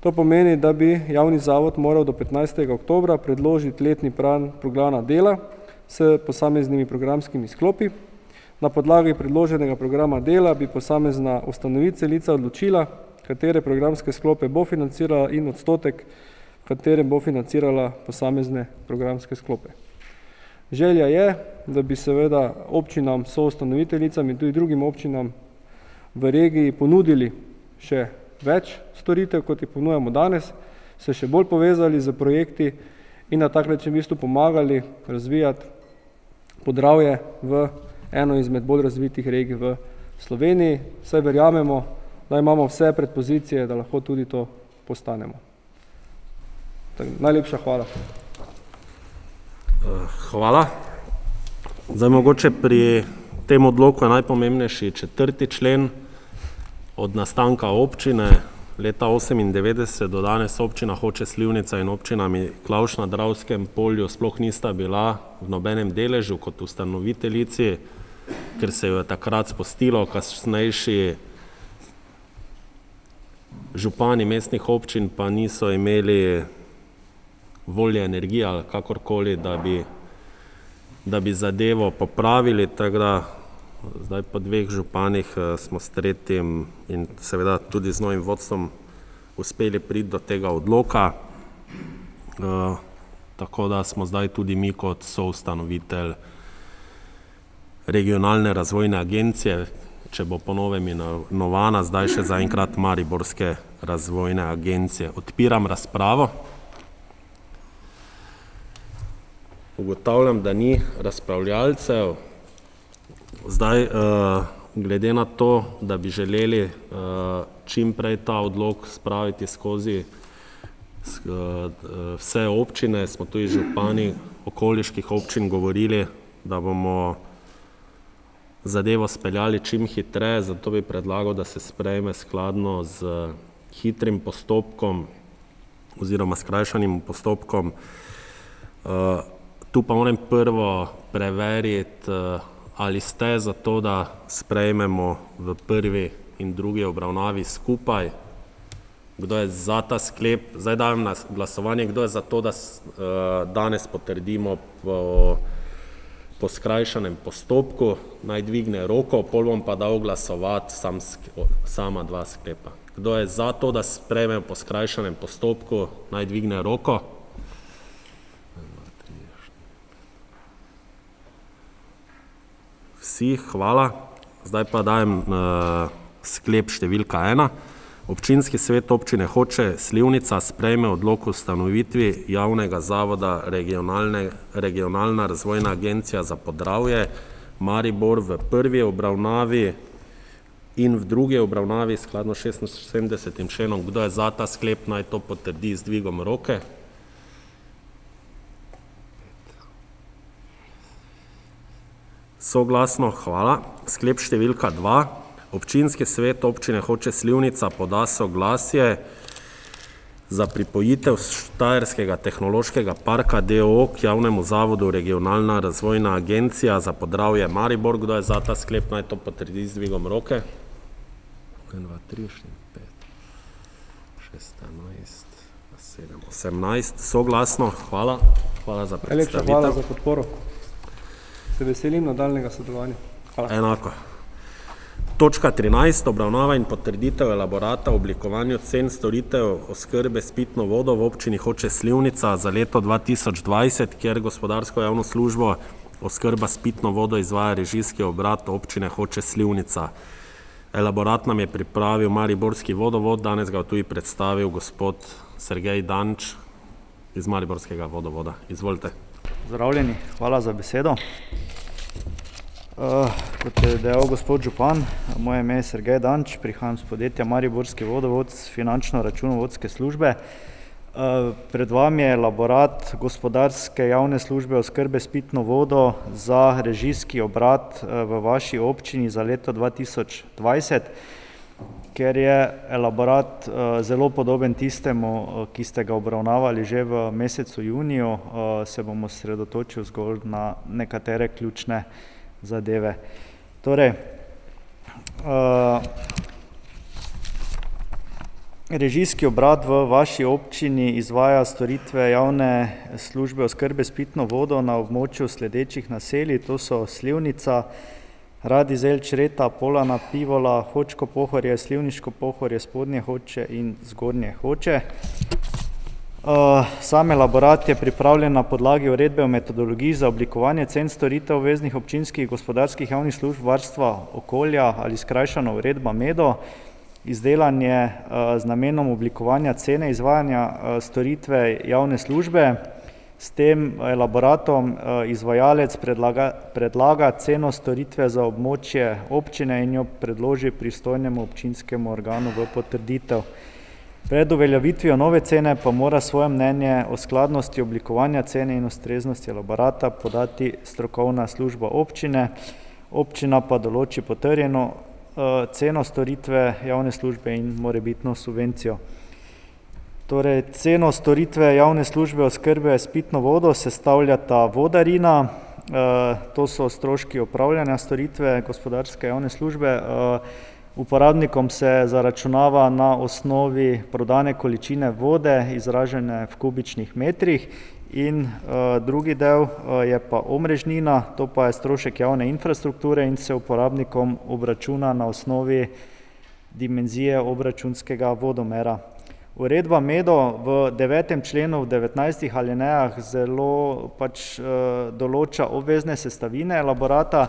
To pomeni, da bi javni zavod moral do 15. oktobra predložiti letni plan programa dela s posameznimi programskimi sklopi, Na podlagi predloženega programa dela bi posamezna ustanoviteljica odločila, katere programske sklope bo financirala in odstotek, katere bo financirala posamezne programske sklope. Želja je, da bi seveda občinam, so ustanoviteljicam in tudi drugim občinam v regiji ponudili še več storitev, kot jih ponujamo danes, se še bolj povezali z projekti in na tak način v bistvu pomagali razvijati podravje v eno izmed bolj razvitih regij v Sloveniji. Vse verjamemo, da imamo vse predpozicije, da lahko tudi to postanemo. Tak, najlepša hvala. Eh, hvala. Zdaj mogoče pri tem odloku je najpomembnejši četrti člen od nastanka občine leta 98 do danes občina Hoče Slivnica in občinami Klavš na Dravskem polju sploh nista bila v nobenem deležu kot ustanoviteljici ker se je takrat spustilo, kasnejši župani mestnih občin pa niso imeli volje energije ali kakorkoli, da bi, da bi zadevo popravili, tako da zdaj po dveh županih smo s tretjim in seveda tudi z novim vodstvom uspeli priti do tega odloka. Tako da smo zdaj tudi mi kot soustanovitelj regionalne razvojne agencije, če bo po novem imenovana, zdaj še zaenkrat Mariborske razvojne agencije. Odpiram razpravo. Ugotavljam, da ni razpravljavcev. Zdaj glede na to, da bi želeli čim prej ta odlok spraviti skozi vse občine, smo tudi župani okoliških občin govorili, da bomo zadevo speljali čim hitreje, zato bi predlagal, da se sprejme skladno s hitrim postopkom oziroma skrajšanim postopkom. Tu pa moram prvo preveriti, ali ste za to, da sprejmemo v prvi in drugi obravnavi skupaj. Kdo je za ta sklep? Zdaj dajem na glasovanje, kdo je za to, da danes potrdimo po po skrajšanem postopku, naj dvigne roko, pol bom pa dal glasovati samo sama dva sklepa. Kdo je za to, da sprejmemo po skrajšanem postopku, naj dvigne roko. Vsi, hvala. Zdaj pa dajem sklep številka ena: Občinski svet Občine Hoče - Slivnica sprejme odlok o ustanovitvi javnega zavoda Regionalna razvojna agencija za Podravje Maribor v prvi obravnavi in v drugi obravnavi skladno s šestinsedemdesetim členom. Kdo je za ta sklep, naj to potrdi z dvigom roke. Soglasno, hvala. Sklep številka dva: Občinski svet Občine Hoče - Slivnica poda soglasje za pripojitev Štajerskega tehnološkega parka d. o. o. k javnemu zavodu Regionalna razvojna agencija za Podravje Maribor. Kdo je za ta sklep, naj to potrdi z dvigom roke. En, dva, tri, štiri, pet, šest, sedemnajst, sedem, osemnajst. Soglasno, hvala. Hvala za Najlepša hvala za predstavitev. podporo. Se veselim nadaljnjega sodelovanja. Hvala. Enako. Točka trinajst: Obravnava in potrditev elaborata o oblikovanju cen storitev oskrbe s pitno vodo v Občini Hoče - Slivnica za leto dva tisoč dvajset, kjer gospodarsko javno službo oskrba s pitno vodo izvaja režijski obrat Občine Hoče - Slivnica. Elaborat nam je pripravil Mariborski vodovod, danes ga tudi predstavil gospod Sergej Danč iz Mariborskega vodovoda. Izvolite. Pozdravljeni, hvala za besedo. Kot je dejal gospod župan, moje ime je Sergej Danč, prihajam s podjetja Mariborski vodovod s finančno-računovodske službe. Pred vami je elaborat gospodarske javne službe oskrbe s pitno vodo za režijski obrat v vaši občini za leto dva tisoč dvajset. Ker je elaborat zelo podoben tistemu, ki ste ga obravnavali že v mesecu juniju, se bom osredotočil zgolj na nekatere ključne zadeve. Torej režijski obrat v vaši občini izvaja storitve javne službe oskrbe s pitno vodo na območju sledečih naselij, to so Slivnica, Radizelj, Čreta, Polana, Pivola, Hočko - Pohorje, Slivniško Pohorje, Spodnje Hoče in Zgornje Hoče. Sam elaborat je pripravljen na podlagi uredbe o metodologiji za oblikovanje cen storitev obveznih občinskih gospodarskih javnih služb varstva okolja ali skrajšano uredba MEDO. Izdelan je z namenom oblikovanja cene izvajanja storitve javne službe. S tem elaboratom izvajalec predlaga, predlaga ceno storitve za območje občine in jo predloži pristojnemu občinskemu organu v potrditev. Pred uveljavitvijo nove cene pa mora svoje mnenje o skladnosti oblikovanja cene in ustreznosti elaborata podati strokovna služba občine, občina pa določi potrjeno ceno storitve javne službe in morebitno subvencijo. Torej ceno storitve javne službe oskrbe s pitno vodo sestavljata vodarina, to so stroški opravljanja storitve gospodarske javne službe, uporabnikom se zaračunava na osnovi prodane količine vode, izražene v kubičnih metrih, In uh, drugi del uh, je pa omrežnina, to pa je strošek javne infrastrukture in se uporabnikom obračuna na osnovi dimenzije obračunskega vodomera. Uredba MEDO v devetem členu v devetnajstih alinejah zelo pač uh, določa obvezne sestavine elaborata.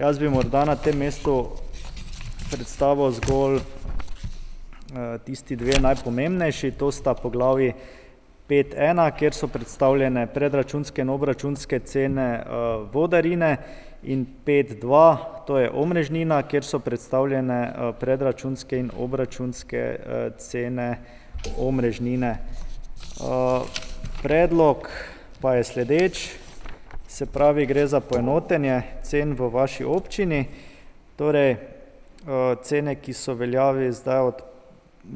Jaz bi morda na tem mestu predstavil zgolj uh, tisti dve najpomembnejši, to sta poglavi 5.1, kjer so predstavljene predračunske in obračunske cene uh, vodarine in 5.2, to je omrežnina, kjer so predstavljene uh, predračunske in obračunske uh, cene omrežnine. Uh, predlog pa je sledeč, se pravi, gre za poenotenje cen v vaši občini, torej uh, cene, ki so veljavi zdaj od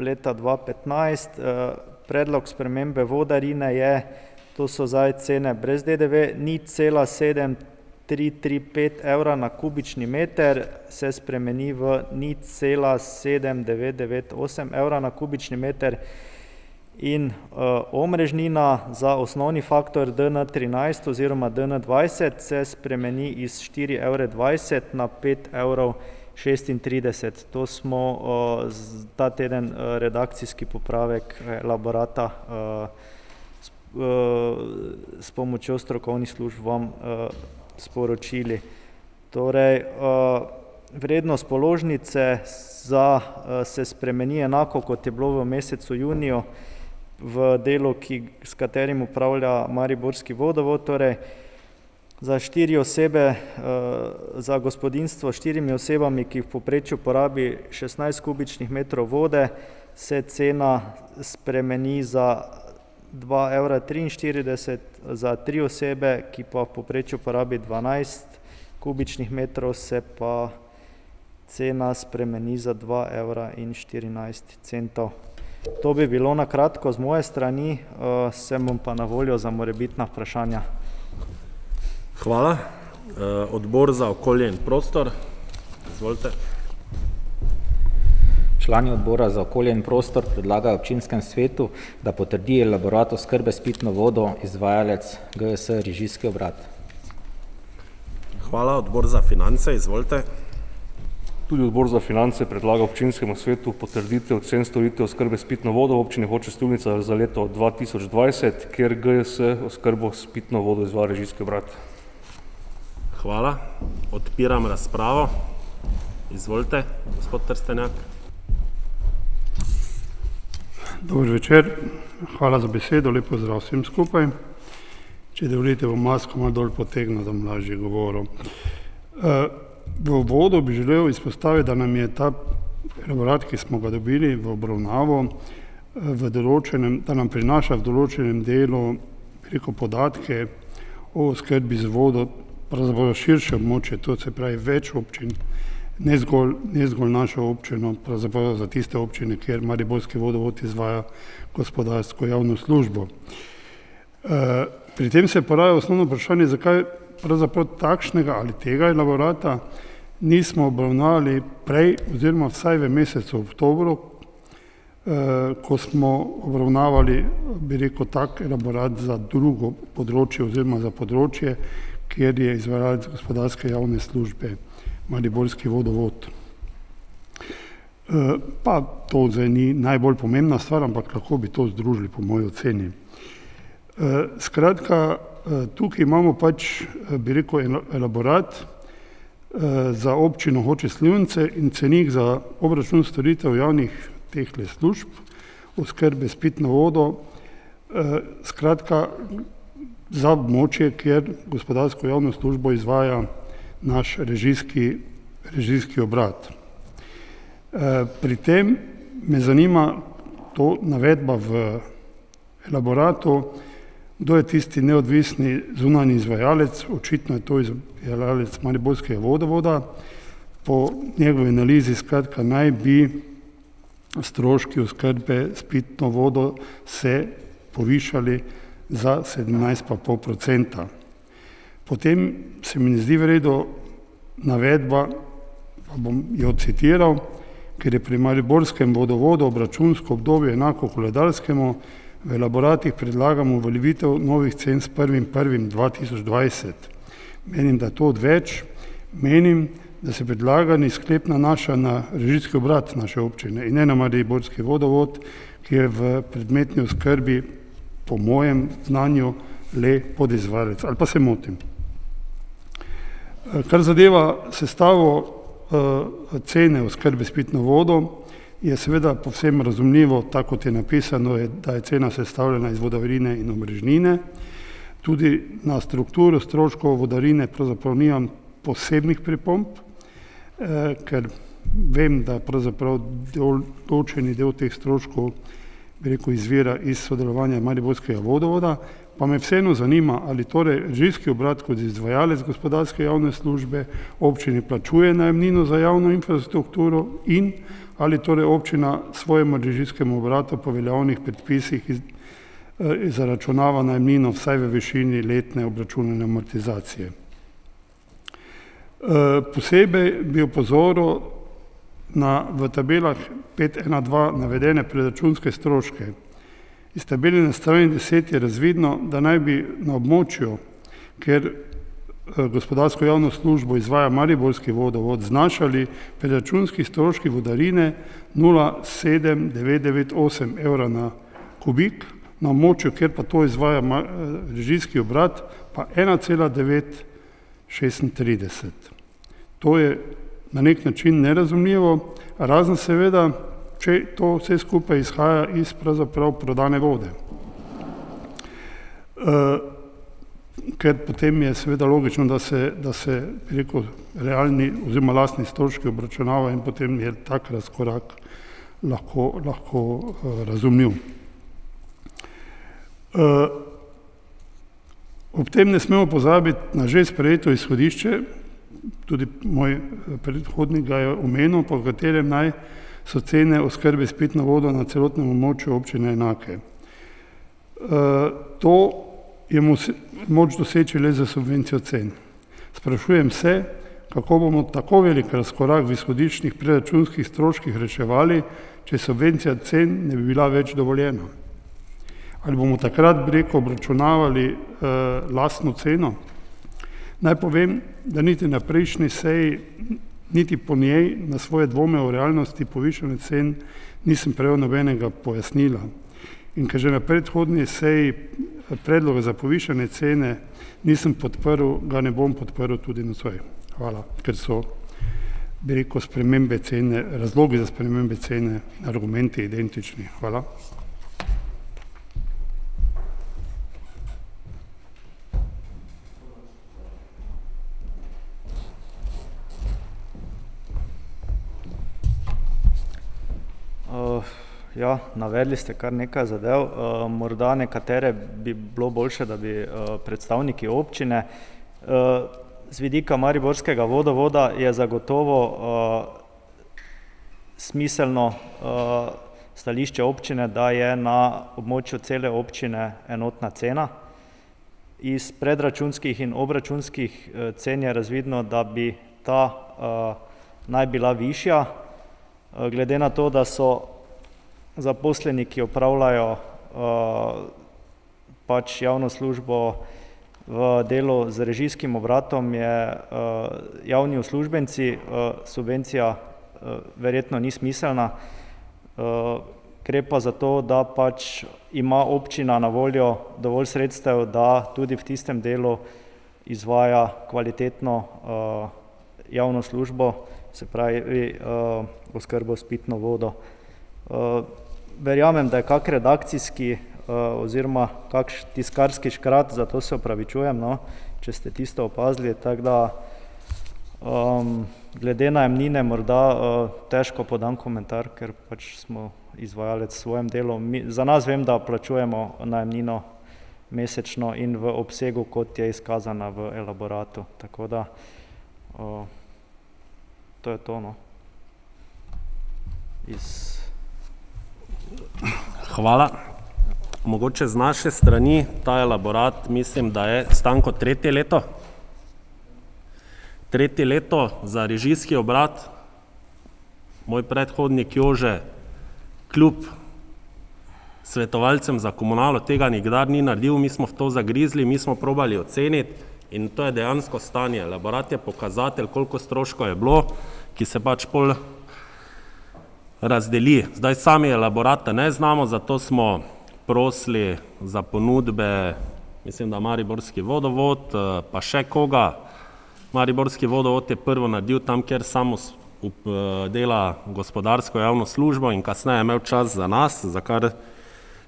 leta 2015, uh, predlog spremembe vodarine je, to so zdaj cene brez DDV, ni cela sedem tri tri pet evra na kubični meter, se spremeni v ni cela sedem devet devet osem evra na kubični meter in uh, omrežnina za osnovni faktor DN trinajst oziroma DN dvajset se spremeni iz štiri evre dvajset na pet evrov šestintrideset. To smo uh, ta teden uh, redakcijski popravek elaborata uh, s, uh, s pomočjo strokovnih služb vam uh, sporočili. Torej, vrednost položnice za, se spremeni enako, kot je bilo v mesecu juniju v delu, ki, s katerim upravlja Mariborski vodovod, torej za štiri osebe, za gospodinstvo s štirimi osebami, ki v poprečju porabi 16 kubičnih metrov vode, se cena spremeni za 2,43 evra, za tri osebe, ki pa v poprečju porabi 12 kubičnih metrov, se pa cena spremeni za 2,14 evra. To bi bilo na kratko z moje strani, sem vam pa na voljo za morebitna vprašanja. Hvala. Odbor za okolje in prostor, izvolite. Člani odbora za okolje in prostor predlagajo občinskem svetu, da potrdi elaborat oskrbe s pitno vodo izvajalec GS Režijski obrat. Hvala. Odbor za finance, izvolite. Tudi odbor za finance predlaga občinskemu svetu potrditev cen storitev oskrbe s pitno vodo v občini Hoče - Slivnica za leto dva tisoč dvajset, kjer GS oskrbo s pitno vodo izvaja režijski obrat. Hvala. Odpiram razpravo. Izvolite, gospod Trstenjak. Dober večer, hvala za besedo, lep pozdrav vsem skupaj. Če dovolite, bom masko malo dol potegnil, da bom lažje govoril. V uvodu bi želel izpostaviti, da nam je ta elaborat, ki smo ga dobili v obravnavo, v določenem, da nam prinaša v določenem delu, rekel, podatke o oskrbi z vodo pravzaprav širše območje, to se pravi več občin, ne zgolj, ne zgolj našo občino, pravzaprav za tiste občine, kjer Mariborski vodovod izvaja gospodarsko javno službo. Pri tem se poraja osnovno vprašanje, zakaj pravzaprav takšnega ali tega elaborata nismo obravnavali prej oziroma vsaj v mesecu oktobru, ko smo obravnavali, bi rekel, tak elaborat za drugo področje oziroma za področje, kjer je izvajalec gospodarske javne službe Mariborski vodovod. Pa to zdaj ni najbolj pomembna stvar, ampak lahko bi to združili po moji oceni. Skratka, tukaj imamo pač, bi rekel, elaborat za občino Hoče - Slivnice in cenik za obračun storitev javnih tehle služb, oskrbe s pitno vodo, skratka za območje, kjer gospodarsko javno službo izvaja naš režijski, režijski obrat. Pri tem me zanima to navedba v elaboratu, kdo je tisti neodvisni zunanji izvajalec, očitno je to izvajalec Mariborskega vodovoda, po njegovi analizi skratka naj bi stroški oskrbe s pitno vodo se povišali za sedemnajst pa pol procenta. Potem se mi ne zdi v redu navedba, pa bom jo citiral: "Ker je pri mariborskem vodovodu obračunsko obdobje enako koledarskemu, V elaboratih predlagamo uveljavitev novih cen s 1.1.2020. Menim, da je to odveč. Menim, da se predlagani sklep nanaša na režijski obrat naše občine in ne na Mariborski vodovod, ki je v predmetni oskrbi po mojem znanju le podizvajalec. Ali pa se motim. Kar zadeva sestavo cene oskrbe s pitno vodo, je seveda povsem razumljivo, tako kot je napisano, je, da je cena sestavljena iz vodovarine in omrežnine. Tudi na strukturo stroškov vodarine pravzaprav nimam posebnih pripomb, eh, ker vem, da pravzaprav določeni del teh stroškov rekel, izvira iz sodelovanja Mariborskega vodovoda, pa me vseeno zanima, ali torej režijski obrat kot izvajalec gospodarske javne službe občini plačuje najemnino za javno infrastrukturo in ali torej občina svojemu režijskemu obratu po veljavnih predpisih iz, eh, zaračunava najemnino vsaj v višini letne obračunane amortizacije. Eh, posebej bi opozoril na v tabelah 5.1.2 navedene predračunske stroške. Iz tabele na strani 10 je razvidno, da naj bi na območju, kjer eh, gospodarsko javno službo izvaja Mariborski vodovod, znašali predračunski stroški vodarine 0,7998 evra na kubik, na območju, kjer pa to izvaja eh, režijski obrat, pa 1,936. To je na nek način nerazumljivo, razen seveda, če to vse skupaj izhaja iz pravzaprav prodane vode. E, ker potem je seveda logično, da se, da se rekel, realni oziroma lastni stroški obračunava in potem je tak razkorak lahko, lahko uh, razumljiv. Uh, ob tem ne smemo pozabiti na že sprejeto izhodišče, tudi moj predhodnik ga je omenil, po katerem naj so cene oskrbe s pitno vodo na celotnem območju občine enake. E, to je moč doseči le za subvencijo cen. Sprašujem se, kako bomo tako velik razkorak v izhodiščnih preračunskih stroških reševali, če subvencija cen ne bi bila več dovoljena. Ali bomo takrat breko obračunavali e, lastno ceno? Naj povem, da niti na prejšnji seji, niti po njej na svoje dvome o realnosti povišene cen nisem prejel nobenega pojasnila. In ker že na predhodni seji predloga za povišene cene nisem podprl, ga ne bom podprl tudi na svoj. Hvala, ker so bi rekel spremembe cene, razlogi za spremembe cene, argumenti identični. Hvala. Ja, navedli ste kar nekaj zadev, uh, morda nekatere bi bilo boljše, da bi uh, predstavniki občine. Uh, z vidika Mariborskega vodovoda je zagotovo uh, smiselno uh, stališče občine, da je na območju cele občine enotna cena. Iz predračunskih in obračunskih uh, cen je razvidno, da bi ta uh, naj bila višja, uh, glede na to, da so zaposleni, ki opravljajo uh, pač javno službo v delu z režijskim obratom, je uh, javni uslužbenci, subvencija verjetno ni smiselna. Gre pa za to, da pač ima občina na voljo dovolj sredstev, da tudi v tistem delu izvaja kvalitetno uh, javno službo, se pravi uh, oskrbo s pitno vodo. Uh, verjamem, da je kak redakcijski uh, oziroma kak tiskarski škrat, zato se opravičujem, no, če ste tisto opazili, tako da um, glede najemnine morda uh, težko podam komentar, ker pač smo izvajalec s svojim delom. Mi, za nas vem, da plačujemo najemnino mesečno in v obsegu, kot je izkazana v elaboratu. Tako da uh, to je to. No. Iz Hvala. Mogoče z naše strani ta elaborat, mislim, da je stanko tretje leto. Tretje leto za režijski obrat. Moj predhodnik Jože, kljub svetovalcem za komunalo tega nikdar ni naredil, mi smo v to zagrizli, mi smo probali oceniti in to je dejansko stanje. Elaborat je pokazatelj, koliko stroškov je bilo, ki se pač pol razdeli. Zdaj sami elaborata ne znamo, zato smo prosili za ponudbe, mislim, da Mariborski vodovod, eh, pa še koga. Mariborski vodovod je prvo naredil tam, kjer samo eh, dela gospodarsko javno službo in kasneje imel čas za nas, za kar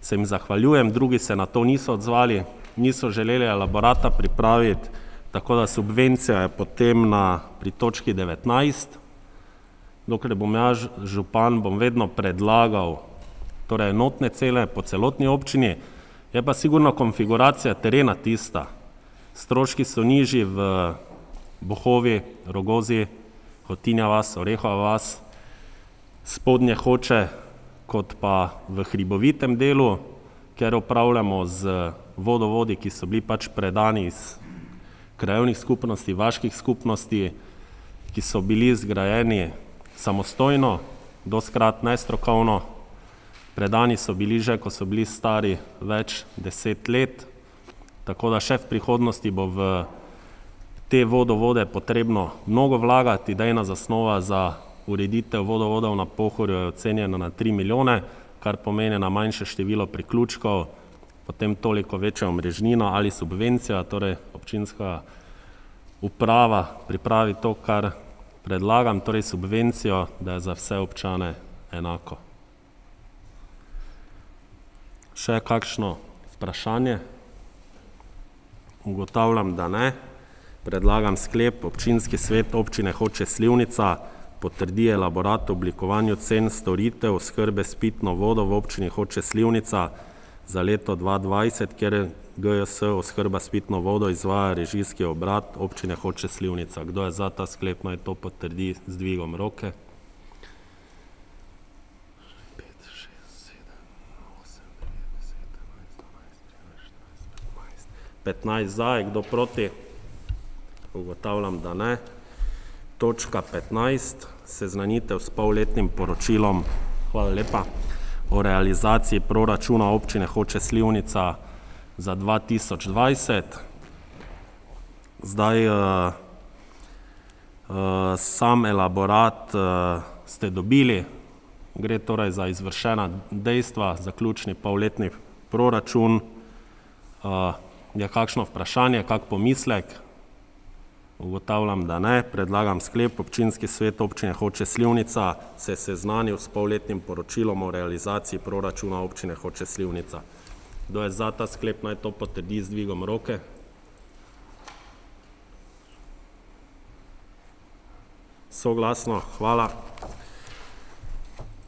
se jim zahvaljujem, drugi se na to niso odzvali, niso želeli elaborata pripraviti, tako da subvencija je potem na, pri točki 19, dokler bom jaz župan, bom vedno predlagal torej enotne cele po celotni občini, je pa sigurno konfiguracija terena tista. Stroški so nižji v Bohovi, Rogozi, Hotinja vas, Orehova vas, spodnje hoče, kot pa v hribovitem delu, ker upravljamo z vodovodi, ki so bili pač predani iz krajevnih skupnosti, vaških skupnosti, ki so bili zgrajeni samostojno, doskrat nestrokovno, predani so bili že, ko so bili stari več deset let, tako da še v prihodnosti bo v te vodovode potrebno mnogo vlagati, dejna zasnova za ureditev vodovodov na Pohorju je ocenjena na 3 milijone, kar pomeni na manjše število priključkov, potem toliko večja omrežnina ali subvencija, torej občinska uprava pripravi to, kar predlagam, torej subvencijo, da je za vse občane enako. Še kakšno vprašanje? Ugotavljam, da ne. Predlagam sklep, občinski svet občine Hoče Slivnica potrdi elaborat o oblikovanju cen storitev skrbe s pitno vodo v občini Hoče Slivnica za leto 2020, kjer GJS oskrba s pitno vodo izvaja režijski obrat občine Hoče Slivnica. Kdo je za ta sklep, naj to potrdi z dvigom roke. 15 za, je kdo proti? Ugotavljam, da ne. Točka 15, seznanitev s polletnim poročilom, hvala lepa, o realizaciji proračuna občine Hoče Slivnica za 2020. Zdaj, uh, uh, sam elaborat uh, ste dobili, gre torej za izvršena dejstva, zaključni polletni proračun, uh, Je kakšno vprašanje, kak pomislek? Ugotavljam, da ne. Predlagam sklep, občinski svet občine Hoče Slivnica se seznanil s polletnim poročilom o realizaciji proračuna občine Hoče Slivnica. Kdo je za ta sklep, naj to potrdi z dvigom roke? Soglasno, hvala.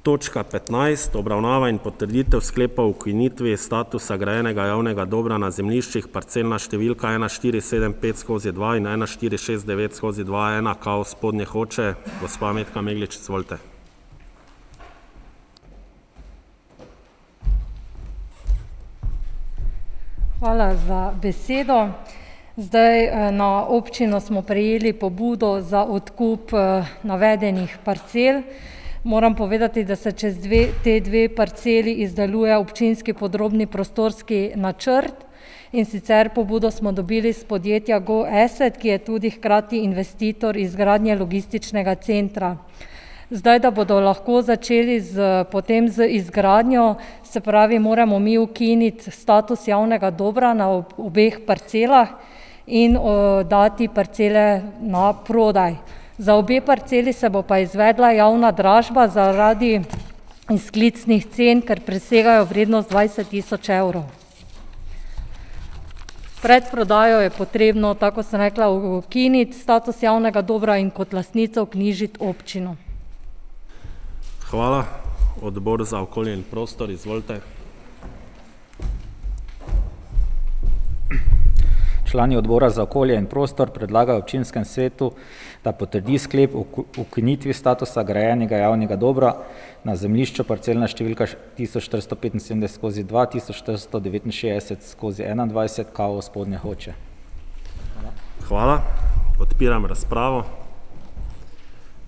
Točka 15. Obravnava in potrditev sklepa o ukinitvi statusa grajenega javnega dobra na zemljiščih parcelna številka 1475 skozi 2 in 1469 skozi 2.1 kao spodnje hoče. Gospa Metka Meglič, izvolite. Hvala za besedo. Zdaj eh, na občino smo prejeli pobudo za odkup eh, navedenih parcel. Moram povedati, da se čez dve, te dve parceli izdeluje občinski podrobni prostorski načrt in sicer pobudo smo dobili z podjetja Go Asset, ki je tudi hkrati investitor izgradnje logističnega centra. Zdaj, da bodo lahko začeli z, potem z izgradnjo, se pravi, moramo mi ukiniti status javnega dobra na obeh parcelah in o, dati parcele na prodaj. Za obe parceli se bo pa izvedla javna dražba zaradi izklicnih cen, ker presegajo vrednost 20 tisoč evrov. Pred prodajo je potrebno, tako sem rekla, ukiniti status javnega dobra in kot lastnico vknjižiti občino. Hvala. Odbor za okolje in prostor, izvolite. Člani odbora za okolje in prostor predlagajo občinskem svetu, da potrdi sklep o ukinitvi statusa grajenega javnega dobra na zemljišču parcelna številka 1475 skozi 2469 skozi 21 kao spodnje hoče. Hvala. Odpiram razpravo.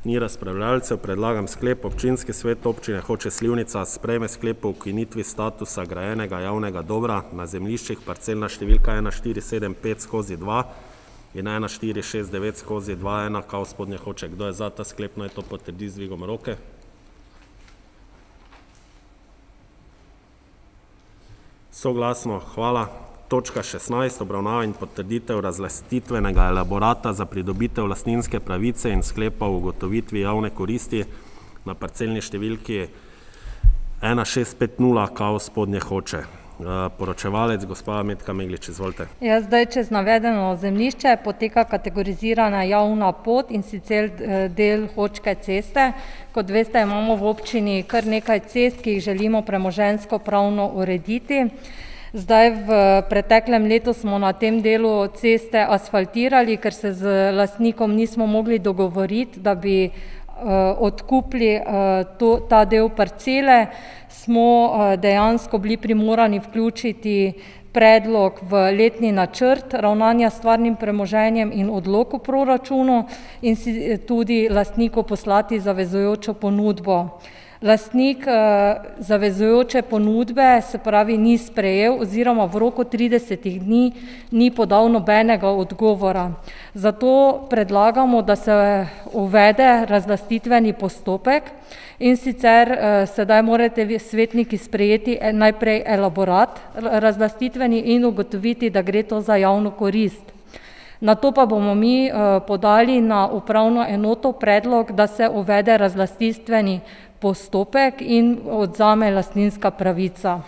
Ni razpravljalcev, predlagam sklep občinski svet občine Hoče Slivnica sprejme sklep o ukinitvi statusa grajenega javnega dobra na zemljiščih parcelna številka 1475 skozi 2 in 1469 skozi 2 ena kao spodnje Hoče. Kdo je za ta sklep, naj to potrdi z dvigom roke. Soglasno, hvala. Točka 16. Obravnava in potrditev razlastitvenega elaborata za pridobitev lastninske pravice in sklepa o ugotovitvi javne koristi na parcelni številki 1650 kao spodnje hoče. Poročevalec, gospa Metka Meglič, izvolite. Ja, zdaj čez navedeno zemljišče poteka kategorizirana javna pot in sicer del Hočke ceste. Kot veste, imamo v občini kar nekaj cest, ki jih želimo premoženjsko pravno urediti. Zdaj v preteklem letu smo na tem delu ceste asfaltirali, ker se z lastnikom nismo mogli dogovoriti, da bi odkupili to, ta del parcele, smo dejansko bili primorani vključiti predlog v letni načrt ravnanja s stvarnim premoženjem in odlok o proračunu in si tudi lastniku poslati zavezujočo ponudbo. Lastnik zavezujoče ponudbe, se pravi, ni sprejel oziroma v roku tridesetih dni ni podal nobenega odgovora. Zato predlagamo, da se uvede razlastitveni postopek, in sicer sedaj morate svetniki sprejeti najprej elaborat razlastitveni in ugotoviti, da gre to za javno korist. Nato pa bomo mi podali na upravno enoto predlog, da se uvede razlastitveni postopek in odvzame lastninska pravica.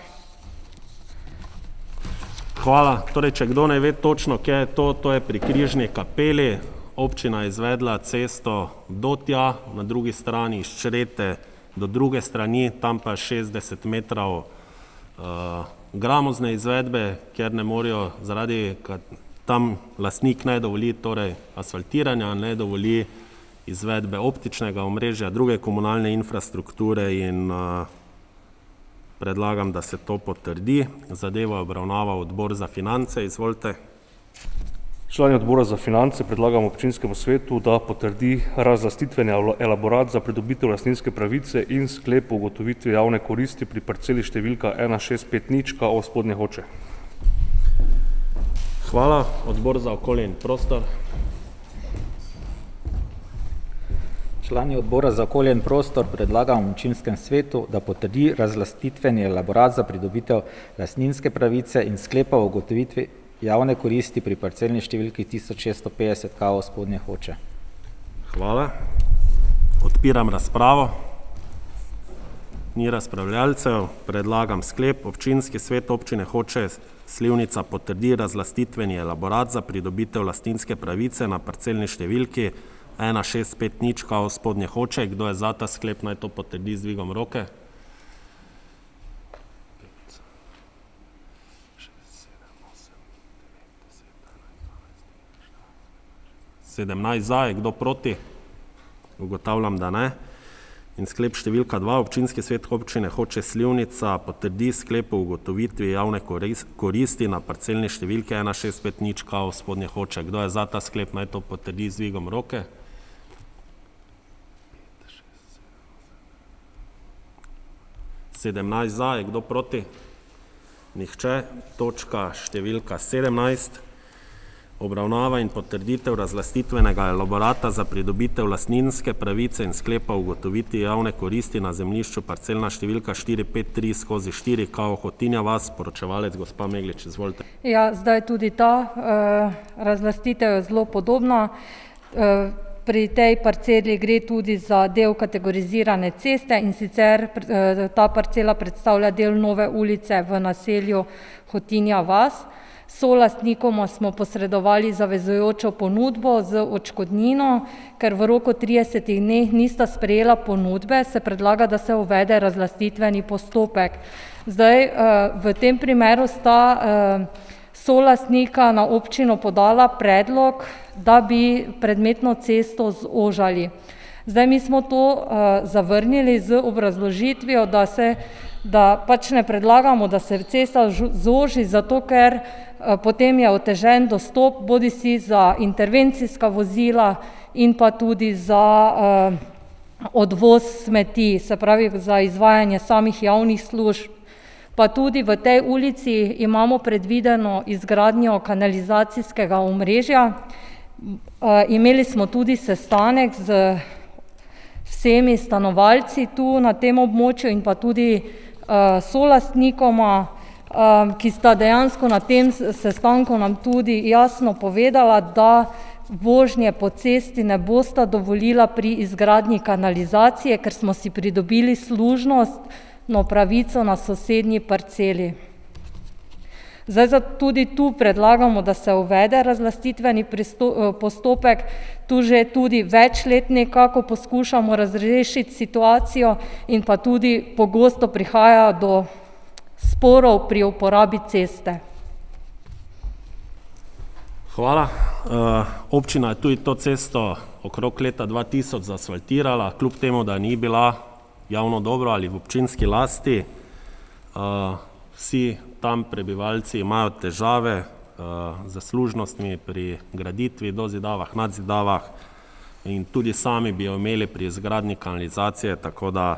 Hvala. Torej, če kdo ne ve točno, kje je to, to je pri Križni kapeli. Občina je izvedla cesto do tja, na drugi strani iz Črete do druge strani, tam pa šestdeset metrov gramozne izvedbe, kjer ne morejo zaradi tam lastnik ne dovoli torej asfaltiranja, ne dovoli izvedbe optičnega omrežja, druge komunalne infrastrukture in predlagam, da se to potrdi. Zadevo je obravnaval Odbor za finance, izvolite. Člani Odbora za finance predlagamo občinskemu svetu, da potrdi razlastitveni elaborat za pridobitev lastninske pravice in sklep o ugotovitvi javne koristi pri parceli številka ena šest pet nič kao spodnje Hoče. Hvala. Odbor za okolje in prostor. Člani Odbora za okolje in prostor predlagamo občinskem svetu, da potrdi razlastitveni elaborat za pridobitev lastninske pravice in sklepa o ugotovitvi javne koristi pri parcelni številki tisoč šeststo petdeset kao spodnje Hoče. Hvala. Odpiram razpravo. Ni razpravljalcev, predlagam sklep: Občinski svet Občine Hoče - Slivnica potrdi razlastitveni elaborat za pridobitev lastninske pravice na parcelni številki ena šest pet nič kao spodnje Hoče. Kdo je za ta sklep, naj to potrdi z dvigom roke. Sedemnajst za, je kdo proti? Ugotavljam, da ne. In sklep številka dva: Občinski svet Občine Hoče - Slivnica potrdi sklep o ugotovitvi javne koristi na parcelni številki ena šest pet nič kao spodnje Hoče. Kdo je za ta sklep, naj to potrdi z dvigom roke. Sedemnajst za, je kdo proti? Nihče. Točka številka sedemnajst: Obravnava in potrditev razlastitvenega elaborata za pridobitev lastninske pravice in sklepa o ugotovitvi javne koristi na zemljišču parcelna številka štiri pet tri skozi štiri kao Hotinja vas. Poročevalec, gospa Meglič, izvolite. Ja, zdaj tudi ta razlastitev je zelo podobna. Pri tej parceli gre tudi za del kategorizirane ceste, in sicer ta parcela predstavlja del nove ulice v naselju Hotinja vas. Solastnikoma smo posredovali zavezujočo ponudbo z odškodnino. Ker v roku tridesetih dneh nista sprejela ponudbe, se predlaga, da se uvede razlastitveni postopek. Zdaj v tem primeru sta solastnika na občino podala predlog, da bi predmetno cesto zožali. Zdaj mi smo to zavrnili z obrazložitvijo, da se, da pač ne predlagamo, da se cesta zoži, zato ker potem je otežen dostop bodisi za intervencijska vozila, in pa tudi za odvoz smeti, se pravi za izvajanje samih javnih služb. Pa tudi v tej ulici imamo predvideno izgradnjo kanalizacijskega omrežja. Imeli smo tudi sestanek z vsemi stanovalci tu na tem območju in pa tudi solastnikoma, ki sta dejansko na tem sestanku nam tudi jasno povedala, da vožnje po cesti ne bosta dovolila pri izgradnji kanalizacije, ker smo si pridobili služnostno pravico na sosednji parceli. Zdaj tudi tu predlagamo, da se uvede razlastitveni postopek, tu že tudi več let nekako poskušamo razrešiti situacijo in pa tudi pogosto prihaja do sporov pri uporabi ceste. Hvala. Občina je tudi to cesto okrog leta dva tisoč zaasfaltirala, kljub temu da ni bila javno dobro ali v občinski lasti. Vsi tam prebivalci imajo težave s služnostmi pri graditvi, dozidavah, nadzidavah in tudi sami bi jo imeli pri izgradnji kanalizacije, tako da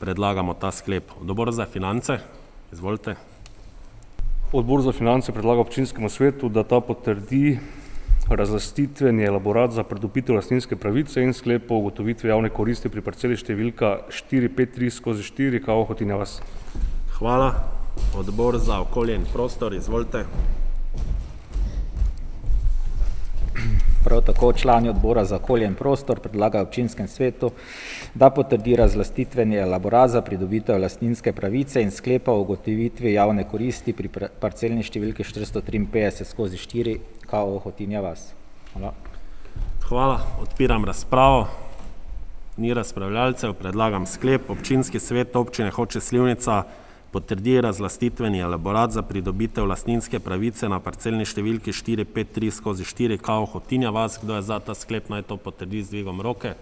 predlagamo ta sklep. Odbor za finance, izvolite. Odbor za finance predlaga občinskemu svetu, da ta potrdi razlastitveni elaborat za pridobitev lastninske pravice in sklep o ugotovitvi javne koristi pri parceli številka štiri pet tri skozi štiri KO Hotinja vas. Hvala. Odbor za okolje in prostor, izvolite. Prav tako člani odbora za okolje in prostor predlagajo občinskemu svetu, da potrdi razlastitveni elaborat za pridobitev lastninske pravice in sklepa o ugotovitvi javne koristi pri parcelni številki štiristo triinpetdeset skozi štiri KO Hotinja vas. Hvala. Hvala. Odpiram razpravo. Ni razpravljavcev, predlagam sklep: Občinski svet Občine Hoče - Slivnica potrdi razlastitveni elaborat za pridobitev lastninske pravice na parcelni številki štiri pet tri skozi štiri KO Hotinja vas. Kdo je za ta sklep, naj to potrdi z dvigom roke.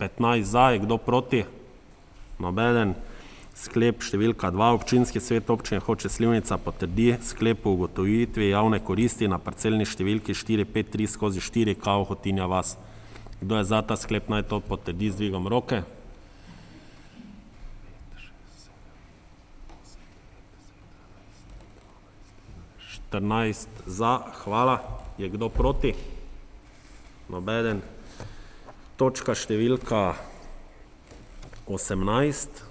Petnajst za, je kdo proti? Nobeden. Sklep številka dva: Občinski svet Občine Hoče - Slivnica potrdi sklep o ugotovitvi javne koristi na parcelni številki štiri pet tri skozi štiri KO Hotinja vas. Kdo je za ta sklep, naj to potrdi z dvigom roke. Štirinajst za, hvala. Je kdo proti? Nobeden. Točka številka osemnajst: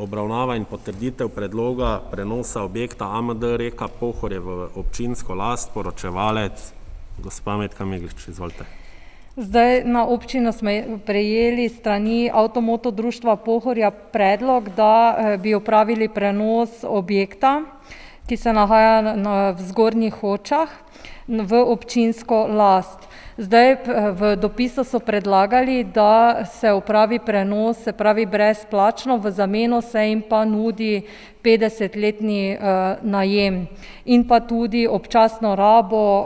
Obravnava in potrditev predloga prenosa objekta AMD Reka Pohorje v občinsko last, poročevalec gospa Metka Meglič, izvolite. Zdaj na občino smo prejeli strani Avtomoto društva Pohorja predlog, da bi opravili prenos objekta, ki se nahaja na v Zgornjih Hočah v občinsko last. Zdaj v dopisu so predlagali, da se opravi prenos, se pravi brezplačno, v zameno se jim pa nudi petdesetletni najem in pa tudi občasno rabo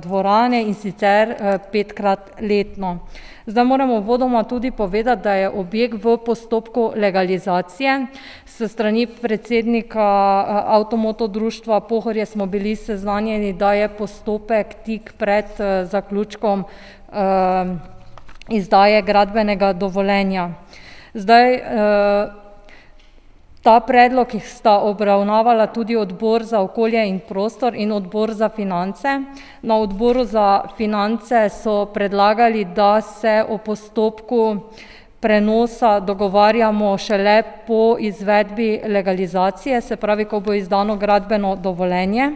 dvorane, in sicer petkrat letno. Zdaj moram uvodoma tudi povedati, da je objekt v postopku legalizacije. S strani predsednika Avtomoto društva Pohorje smo bili seznanjeni, da je postopek tik pred zaključkom izdaje gradbenega dovoljenja. Zdaj ta predlog sta obravnavala tudi Odbor za okolje in prostor in Odbor za finance. Na Odboru za finance so predlagali, da se o postopku prenosa dogovarjamo šele po izvedbi legalizacije, se pravi, ko bo izdano gradbeno dovoljenje.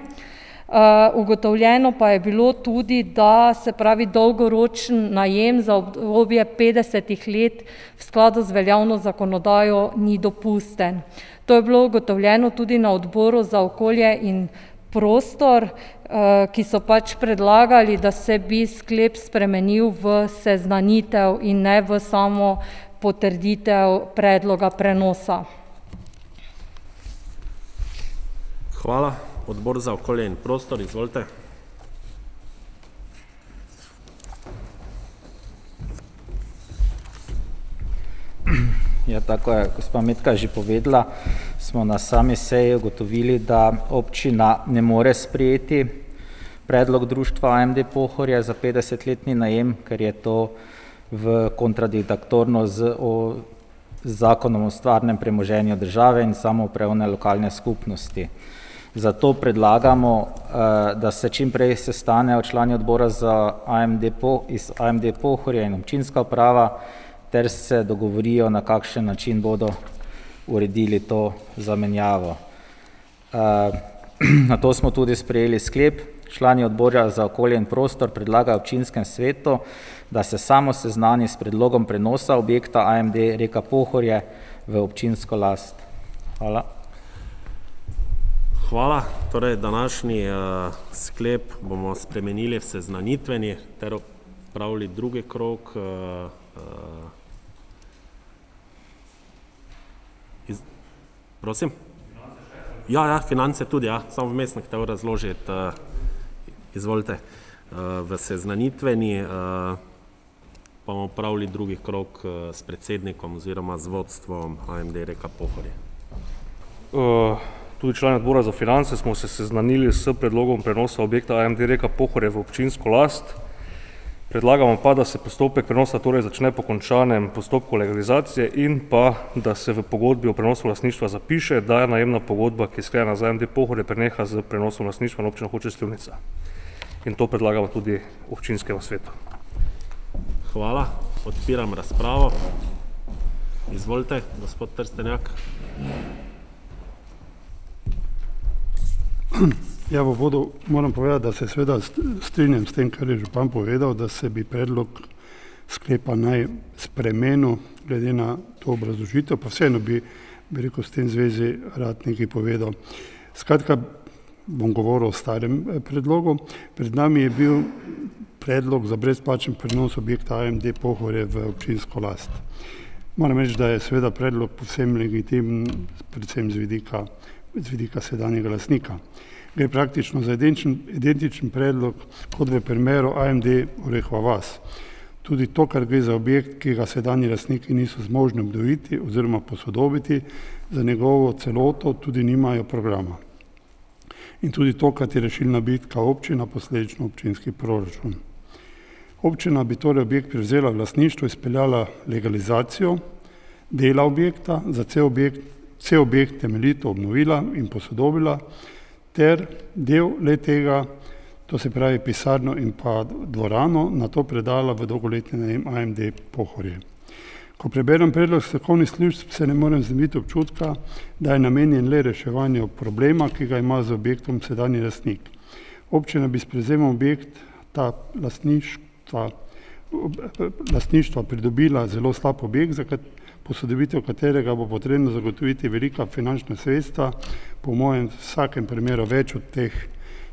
Ugotovljeno pa je bilo tudi, da, se pravi, dolgoročni najem za obdobje petdesetih let v skladu z veljavno zakonodajo ni dopusten. To je bilo ugotovljeno tudi na Odboru za okolje in prostor, ki so pač predlagali, da se bi sklep spremenil v seznanitev in ne v samo potrditev predloga prenosa. Hvala. Odbor za okolje in prostor, izvolite. Ja, tako je gospa Metka že povedala, smo na sami seji ugotovili, da občina ne more sprejeti predlog društva AMD Pohorje za 50-letni najem, ker je to v kontradiktorno z o, zakonom o stvarnem premoženju države in samoupravne lokalne skupnosti. Zato predlagamo, da se čim prej sestanejo člani odbora za AMD po, iz AMD Pohorje in občinska uprava ter se dogovorijo, na kakšen način bodo uredili to zamenjavo. <clears throat> Na to smo tudi sprejeli sklep, člani odbora za okolje in prostor predlagajo občinskem svetu, da se samo seznani s predlogom prenosa objekta AMD reka Pohorje v občinsko last. Hvala. Hvala. Torej, današnji uh, sklep bomo spremenili v seznanitveni ter opravili drugi krok. Uh, uh, iz, prosim? Ja, ja, finance tudi, ja, samo vmes sem hotel razložiti. Uh, izvolite. Uh, v seznanitveni uh, bomo opravili drugi krok uh, s predsednikom oziroma z vodstvom AMD reka Pohorje. Uh, Tudi člani odbora za finance smo se seznanili s predlogom prenosa objekta AMD reka Pohorje v občinsko last. Predlagamo pa, da se postopek prenosa torej začne po končanem postopku legalizacije in pa, da se v pogodbi o prenosu lasništva zapiše, da je najemna pogodba, ki je sklenjena za AMD Pohorje, preneha z prenosom lasništva na občino Hoče Slivnica. In to predlagamo tudi občinskemu svetu. Hvala. Odpiram razpravo. Izvolite, gospod Trstenjak. Ja, v vodu moram povedati, da se seveda strinjam s tem, kar je župan povedal, da se bi predlog sklepa naj spremenil glede na to obrazložitev, pa vseeno bi, bi rekel, s tem zvezi rad nekaj povedal. Skratka, bom govoril o starem eh, predlogu. Pred nami je bil predlog za brezplačen prenos objekta AMD Pohore v občinsko last. Moram reči, da je seveda predlog povsem legitimen, predvsem z vidika, z vidika sedanjega lasnika gre praktično za identičen, identičen predlog kot v primeru AMD Orehova vas. Tudi to, kar gre za objekt, ki ga sedanji lastniki niso zmožni obdoviti oziroma posodobiti, za njegovo celoto tudi nimajo programa. In tudi to, kar je rešilna bitka občina, posledično občinski proračun. Občina bi torej objekt prevzela v lasništvo, izpeljala legalizacijo dela objekta, za cel objekt, cel objekt temeljito obnovila in posodobila, ter del le tega, to se pravi pisarno in pa dvorano, na to predala v dolgoletni najem AMD Pohorje. Ko preberem predlog strokovnih služb, se ne morem znebiti občutka, da je namenjen le reševanju problema, ki ga ima z objektom sedanji lastnik. Občina bi s prevzemom objekt ta lastništva, lastništva pridobila zelo slab objekt, za posodobitev katerega bo potrebno zagotoviti velika finančna sredstva, po mojem vsakem primeru več od teh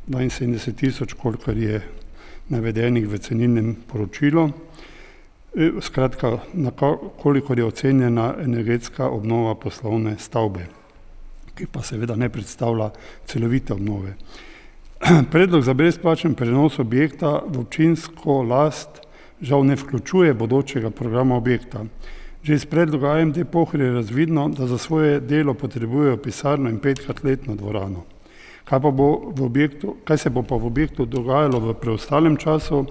72 tisoč, kolikor je navedenih v cenilnem poročilu. E, skratka, na koliko je ocenjena energetska obnova poslovne stavbe, ki pa seveda ne predstavlja celovite obnove. <clears throat> Predlog za brezplačen prenos objekta v občinsko last žal ne vključuje bodočega programa objekta. Že iz predloga AMD Pohr je razvidno, da za svoje delo potrebujejo pisarno in petkrat letno dvorano. Kaj, objektu, kaj se bo pa v objektu dogajalo v preostalem času,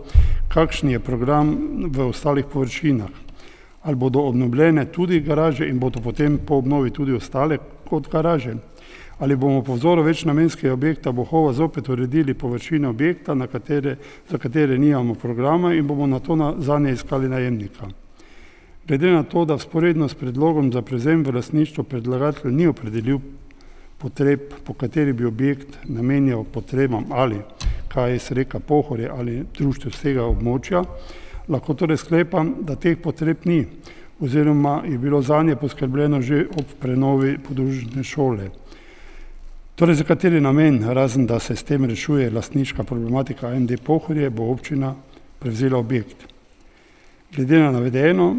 kakšen je program v ostalih površinah? Ali bodo obnovljene tudi garaže in bodo potem po obnovi tudi ostale kot garaže? Ali bomo po vzoru večnamenskega objekta Bohova zopet uredili površine objekta, katere, za katere nimamo programa in bomo na to na, za ne iskali najemnika? Glede na to, da sporedno s predlogom za prezem v lasništvo predlagatelj ni opredelil potreb, po kateri bi objekt namenjal potrebam ali se reka pohorje ali društvo z tega območja, lahko torej sklepam, da teh potreb ni oziroma je bilo za nje poskrbljeno že ob prenovi podružne šole. Torej, za kateri namen, razen da se s tem rešuje lastniška problematika AMD pohorje, bo občina prevzela objekt. Glede na navedeno,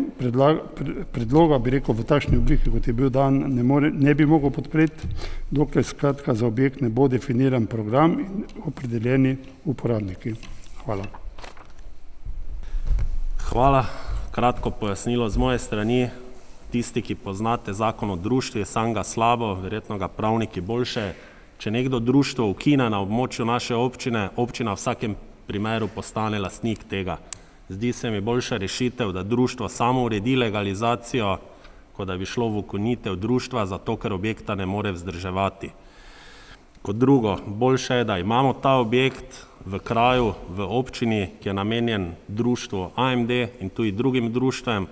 predloga bi rekel v takšni obliki, kot je bil dan, ne, more, ne bi mogel podpreti, dokler skratka za objekt ne bo definiran program in opredeljeni uporabniki. Hvala. Hvala. Kratko pojasnilo z moje strani. tisti, ki poznate zakon o društvu, sam ga slabo, verjetno ga pravniki boljše. Če nekdo društvo ukine na območju naše občine, občina v vsakem primeru postane lastnik tega. Zdi se mi boljša rešitev, da društvo samo uredi legalizacijo, kot da bi šlo v ukonitev društva, zato ker objekta ne more vzdrževati. Kot drugo, boljše je, da imamo ta objekt v kraju, v občini, ki je namenjen društvu AMD in tudi drugim društvem,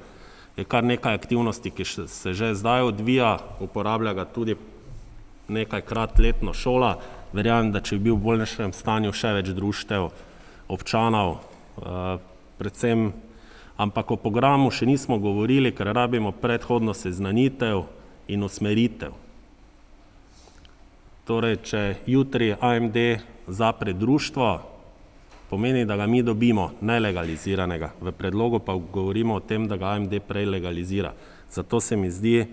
je kar nekaj aktivnosti, ki se že zdaj odvija, uporablja ga tudi nekajkrat letno šola, verjamem, da če bi bil v boljšem stanju še več društev, občanov, eh, predvsem, ampak o programu še nismo govorili, ker rabimo predhodno seznanitev in usmeritev. Torej, če jutri AMD zapre društvo, pomeni, da ga mi dobimo nelegaliziranega. V predlogu pa govorimo o tem, da ga AMD prej legalizira. Zato se mi zdi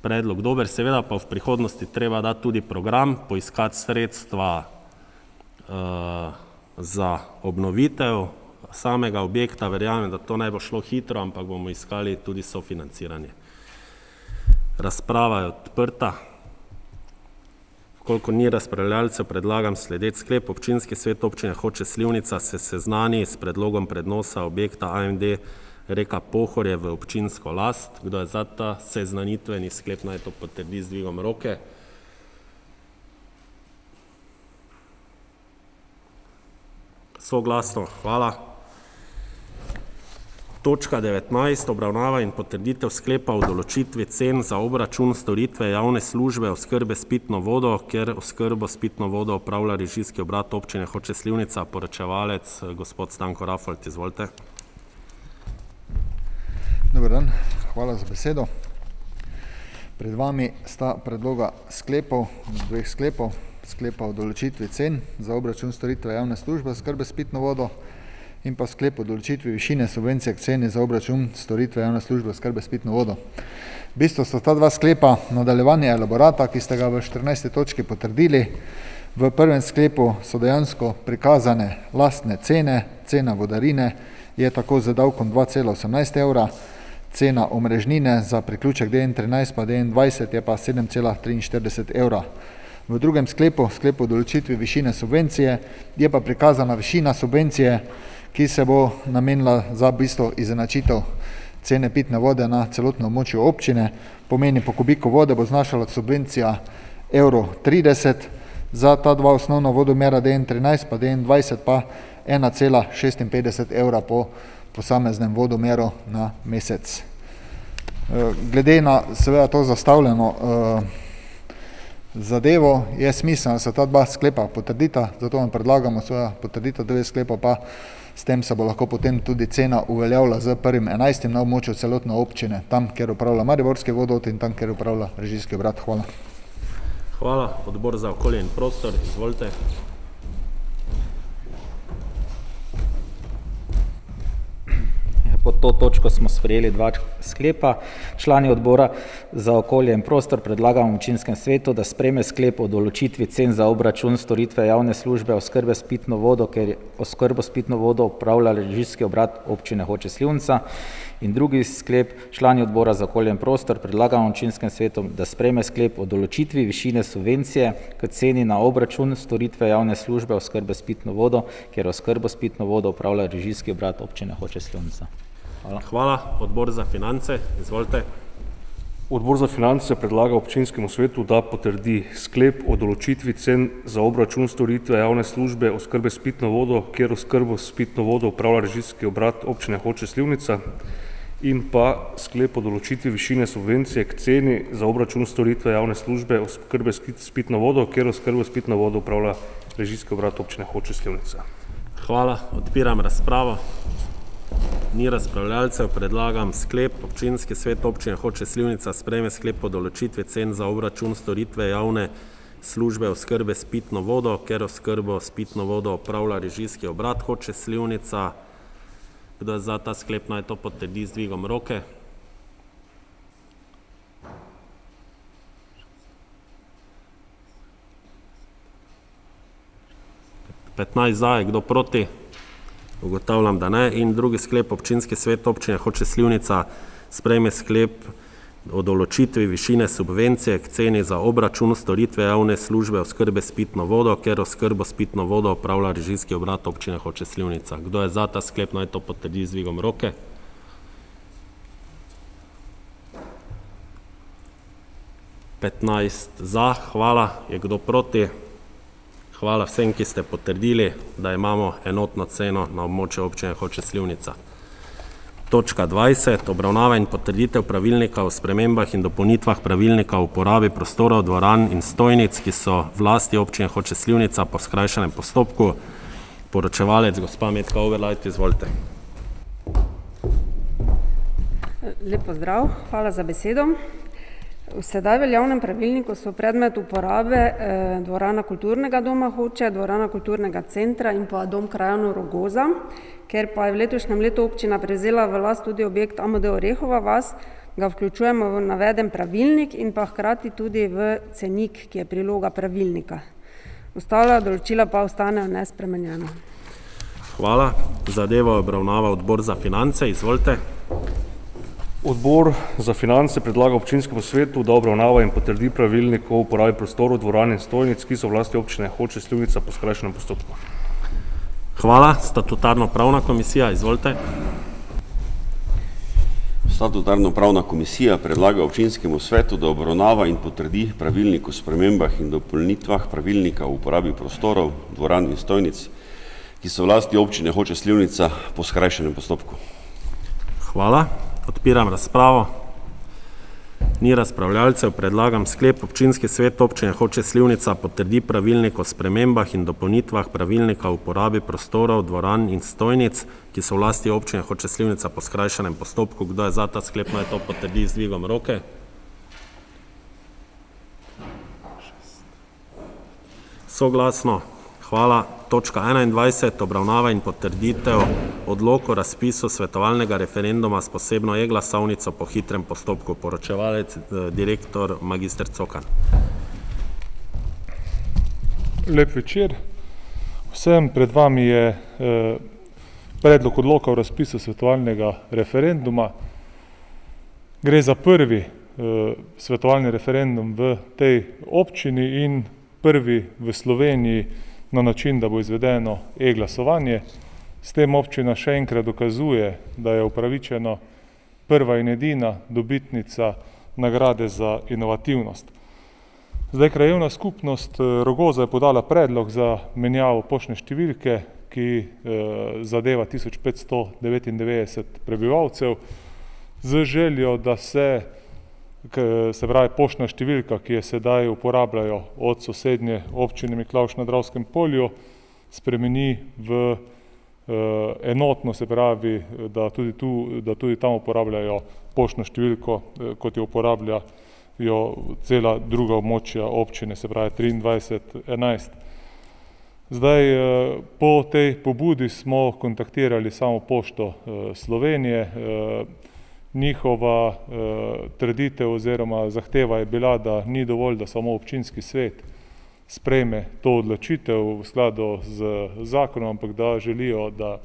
predlog dober, seveda pa v prihodnosti treba dati tudi program, poiskati sredstva uh, za obnovitev samega objekta, verjamem, da to ne bo šlo hitro, ampak bomo iskali tudi sofinanciranje. Razprava je odprta. Koliko ni razpravljalcev, predlagam sledeč sklep. Občinski svet občine Hoče Slivnica se seznani s predlogom prednosa objekta AMD reka Pohorje v občinsko last. Kdo je za ta seznanitveni sklep, naj to potrdi z dvigom roke. Soglasno, hvala. Točka devetnajst, obravnava in potrditev sklepa o določitvi cen za obračun storitve javne službe oskrbe s pitno vodo, kjer oskrbo s pitno vodo opravlja režijski obrat občine Hoče Slivnica, poročevalec gospod Stanko Rafolt, izvolite. Dober dan, hvala za besedo. Pred vami sta predloga sklepov, dveh sklepov, sklepa o določitvi cen za obračun storitve javne službe oskrbe s pitno vodo in pa sklep o določitvi višine subvencije k ceni za obračun storitve javne službe skrbe s pitno vodo. V bistvu so ta dva sklepa nadaljevanje elaborata, ki ste ga v 14. točki potrdili. V prvem sklepu so dejansko prikazane lastne cene, cena vodarine je tako z davkom 2,18 evra, cena omrežnine za priključek DN13 pa DN20 je pa 7,43 evra. V drugem sklepu, sklepu določitvi višine subvencije, je pa prikazana višina subvencije, ki se bo namenila za bistvo izenačitev cene pitne vode na celotno območju občine, pomeni po kubiku vode bo znašala subvencija evro 30, za ta dva osnovna vodomera DN13 pa DN20 pa 1,56 evra po posameznem vodomeru na mesec. Eh, glede na seveda to zastavljeno uh, zadevo je smiselno, da se ta dva sklepa potrdita, zato vam predlagamo seveda potrdita dve sklepa pa S tem se bo lahko potem tudi cena uveljavila z prvim enajstim na območju celotne občine, tam, kjer upravlja Mariborski vodovod in tam, kjer upravlja režijski obrat. Hvala. Hvala. Odbor za okolje in prostor, izvolite. Pod to točko smo sprejeli dva sklepa. Člani odbora za okolje in prostor predlagamo občinskem svetu, da spreme sklep o določitvi cen za obračun storitve javne službe oskrbe s pitno vodo, ker oskrbo s pitno vodo upravlja režijski obrat občine Hoče Slivnica. In drugi sklep, člani odbora za okolje in prostor predlagamo občinskem svetu, da spreme sklep o določitvi višine subvencije k ceni na obračun storitve javne službe oskrbe s pitno vodo, ker oskrbo s pitno vodo upravlja režijski obrat občine Hoče Slivnica. Hvala. Hvala. Odbor za finance, izvolite. Odbor za finance predlaga občinskemu svetu, da potrdi sklep o določitvi cen za obračun storitve javne službe oskrbe s pitno vodo, kjer oskrbo s pitno vodo upravlja režijski obrat občine Hoče Slivnica in pa sklep o določitvi višine subvencije k ceni za obračun storitve javne službe oskrbe s pitno vodo, kjer oskrbo s pitno vodo upravlja režijski obrat občine Hoče Slivnica. Hvala. Odpiram razpravo. Ni razpravljalcev, predlagam sklep. Občinski svet občine Hoče Slivnica sprejme sklep o določitvi cen za obračun storitve javne službe oskrbe s pitno vodo, ker oskrbo s pitno vodo opravlja režijski obrat Hoče Slivnica. Kdo je za ta sklep, naj to potrdi z dvigom roke. Petnajst za, je kdo proti? Ugotavljam, da ne. In drugi sklep, občinski svet občine Hoče Slivnica sprejme sklep o določitvi višine subvencije k ceni za obračun storitve javne službe oskrbe s pitno vodo, ker oskrbo s pitno vodo upravlja režijski obrat občine Hoče Slivnica. Kdo je za ta sklep, naj to potrdi z dvigom roke. Petnajst za, hvala. Je kdo proti? Hvala vsem, ki ste potrdili, da imamo enotno ceno na območju občine Hoče Slivnica. Točka dvajset, obravnava in potrditev pravilnika o spremembah in dopolnitvah pravilnika o uporabi prostorov, dvoran in stojnic, ki so v lasti občine Hoče Slivnica po skrajšanem postopku. Poročevalec, gospa Metka Overlajt, izvolite. Lep pozdrav, hvala za besedo. V sedaj veljavnem pravilniku so predmet uporabe eh, dvorana kulturnega doma Hoče, dvorana kulturnega centra in pa dom krajano Rogoza, ker pa je v letošnjem letu občina prevzela v last tudi objekt AMD Orehova vas, ga vključujemo v naveden pravilnik in pa hkrati tudi v cenik, ki je priloga pravilnika. Ostala določila pa ostanejo nespremenjena. Hvala. Zadevo obravnava odbor za finance, izvolite. Odbor za finance predlaga občinskemu svetu, da obravnava in potrdi pravilnik o uporabi prostorov, dvoran in stojnic, ki so v lasti občine Hoče Slivnica po skrajšanem postopku. Hvala. Statutarno pravna komisija, izvolite. Statutarno pravna komisija predlaga občinskemu svetu, da obravnava in potrdi pravilnik o spremembah in dopolnitvah pravilnika o uporabi prostorov, dvoran in stojnic, ki so v lasti občine Hoče Slivnica po skrajšanem postopku. Hvala. Odpiram razpravo. Ni razpravljalcev, predlagam sklep občinski svet občine Hoče Slivnica potrdi pravilnik o spremembah in dopolnitvah pravilnika o uporabi prostorov, dvoran in stojnic, ki so v lasti občine Hoče Slivnica po skrajšanem postopku. Kdo je za ta sklep, naj to potrdi z dvigom roke. Soglasno. Hvala. Točka enaindvajset, obravnava in potrditev odlok o razpisu svetovalnega referenduma s posebno e-glasovnico po hitrem postopku. Poročevalec, direktor magister Cokan. Lep večer. Vsem pred vami je predlog odloka o razpisu svetovalnega referenduma. Gre za prvi svetovalni referendum v tej občini in prvi v Sloveniji na način, da bo izvedeno e-glasovanje. S tem občina še enkrat dokazuje, da je upravičena prva in edina dobitnica nagrade za inovativnost. Zdaj krajevna skupnost Rogoza je podala predlog za menjavo poštne številke, ki zadeva tisoč petsto devetindevetdeset prebivalcev z željo, da se se pravi poštna številka, ki jo sedaj uporabljajo od sosednje občine Miklavž na Dravskem polju, spremeni v enotno, se pravi, da tudi tu, da tudi tam uporabljajo poštno številko, kot jo uporabljajo cela druga območja občine, se pravi triindvajset enajst. Zdaj po tej pobudi smo kontaktirali samo Pošto Slovenije, njihova trditev oziroma zahteva je bila, da ni dovolj, da samo občinski svet sprejme to odločitev v skladu z zakonom, ampak da želijo, da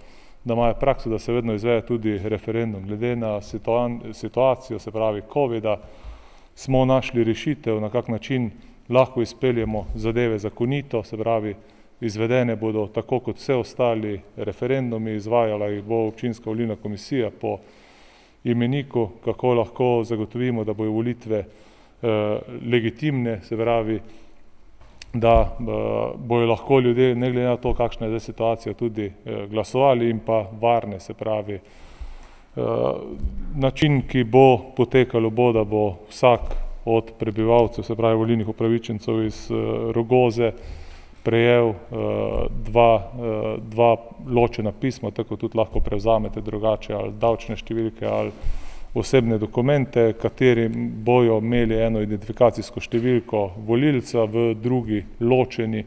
da imajo prakso, da se vedno izvede tudi referendum. Glede na situacijo, se pravi covida, smo našli rešitev, na kak način lahko izpeljemo zadeve zakonito, se pravi izvedene bodo tako kot vse ostali referendumi, izvajala jih bo občinska volilna komisija po imeniku, kako lahko zagotovimo, da bojo volitve legitimne, se pravi, da bojo lahko ljudje ne glede na to, kakšna je zdaj situacija, tudi glasovali in pa varne, se pravi. Način, ki bo potekalo, bo, da bo vsak od prebivalcev, se pravi volilnih upravičencev iz Rogoze prejel dva, dva ločena pisma, tako tudi lahko prevzamete drugače ali davčne številke ali osebne dokumente, kateri bojo imeli eno identifikacijsko številko volilca, v drugi ločeni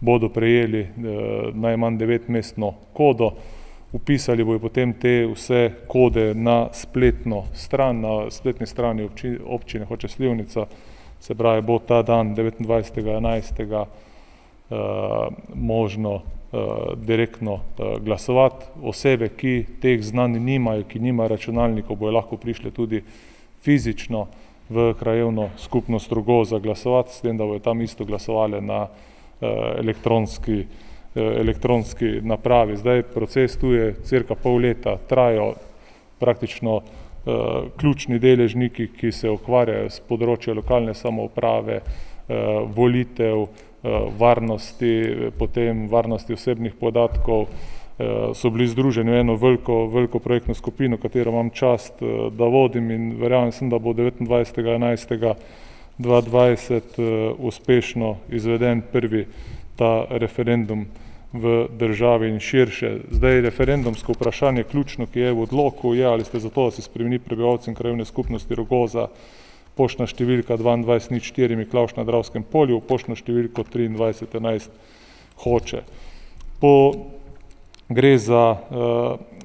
bodo prejeli najmanj devetmestno kodo. Vpisali bojo potem te vse kode na spletno stran, na spletni strani občine Hoče Slivnica, se pravi, bo ta dan devetindvajsetega enajstega možno direktno glasovati. Osebe, ki teh znanj nimajo, ki nimajo računalnikov, bojo lahko prišle tudi fizično v krajevno skupnost Rogoza glasovati, s tem, da bojo tam isto glasovali na elektronski, elektronski napravi. Zdaj proces tu je cirka pol leta, trajajo praktično ključni deležniki, ki se ukvarjajo s področja lokalne samouprave, volitev, varnosti, potem varnosti osebnih podatkov, so bili združeni v eno veliko, veliko projektno skupino, katero imam čast, da vodim in verjamem sem, da bo devetindvajsetega enajstega dva dvajset uspešno izveden prvi ta referendum v državi in širše. Zdaj referendumsko vprašanje ključno, ki je v odloku, je, ali ste za to, da se spremeni prebivalcem krajevne skupnosti Rogoza poštna številka dvaindvajset nič štiri Miklavž na Dravskem polju, poštno številko triindvajset enajst Hoče. Po gre za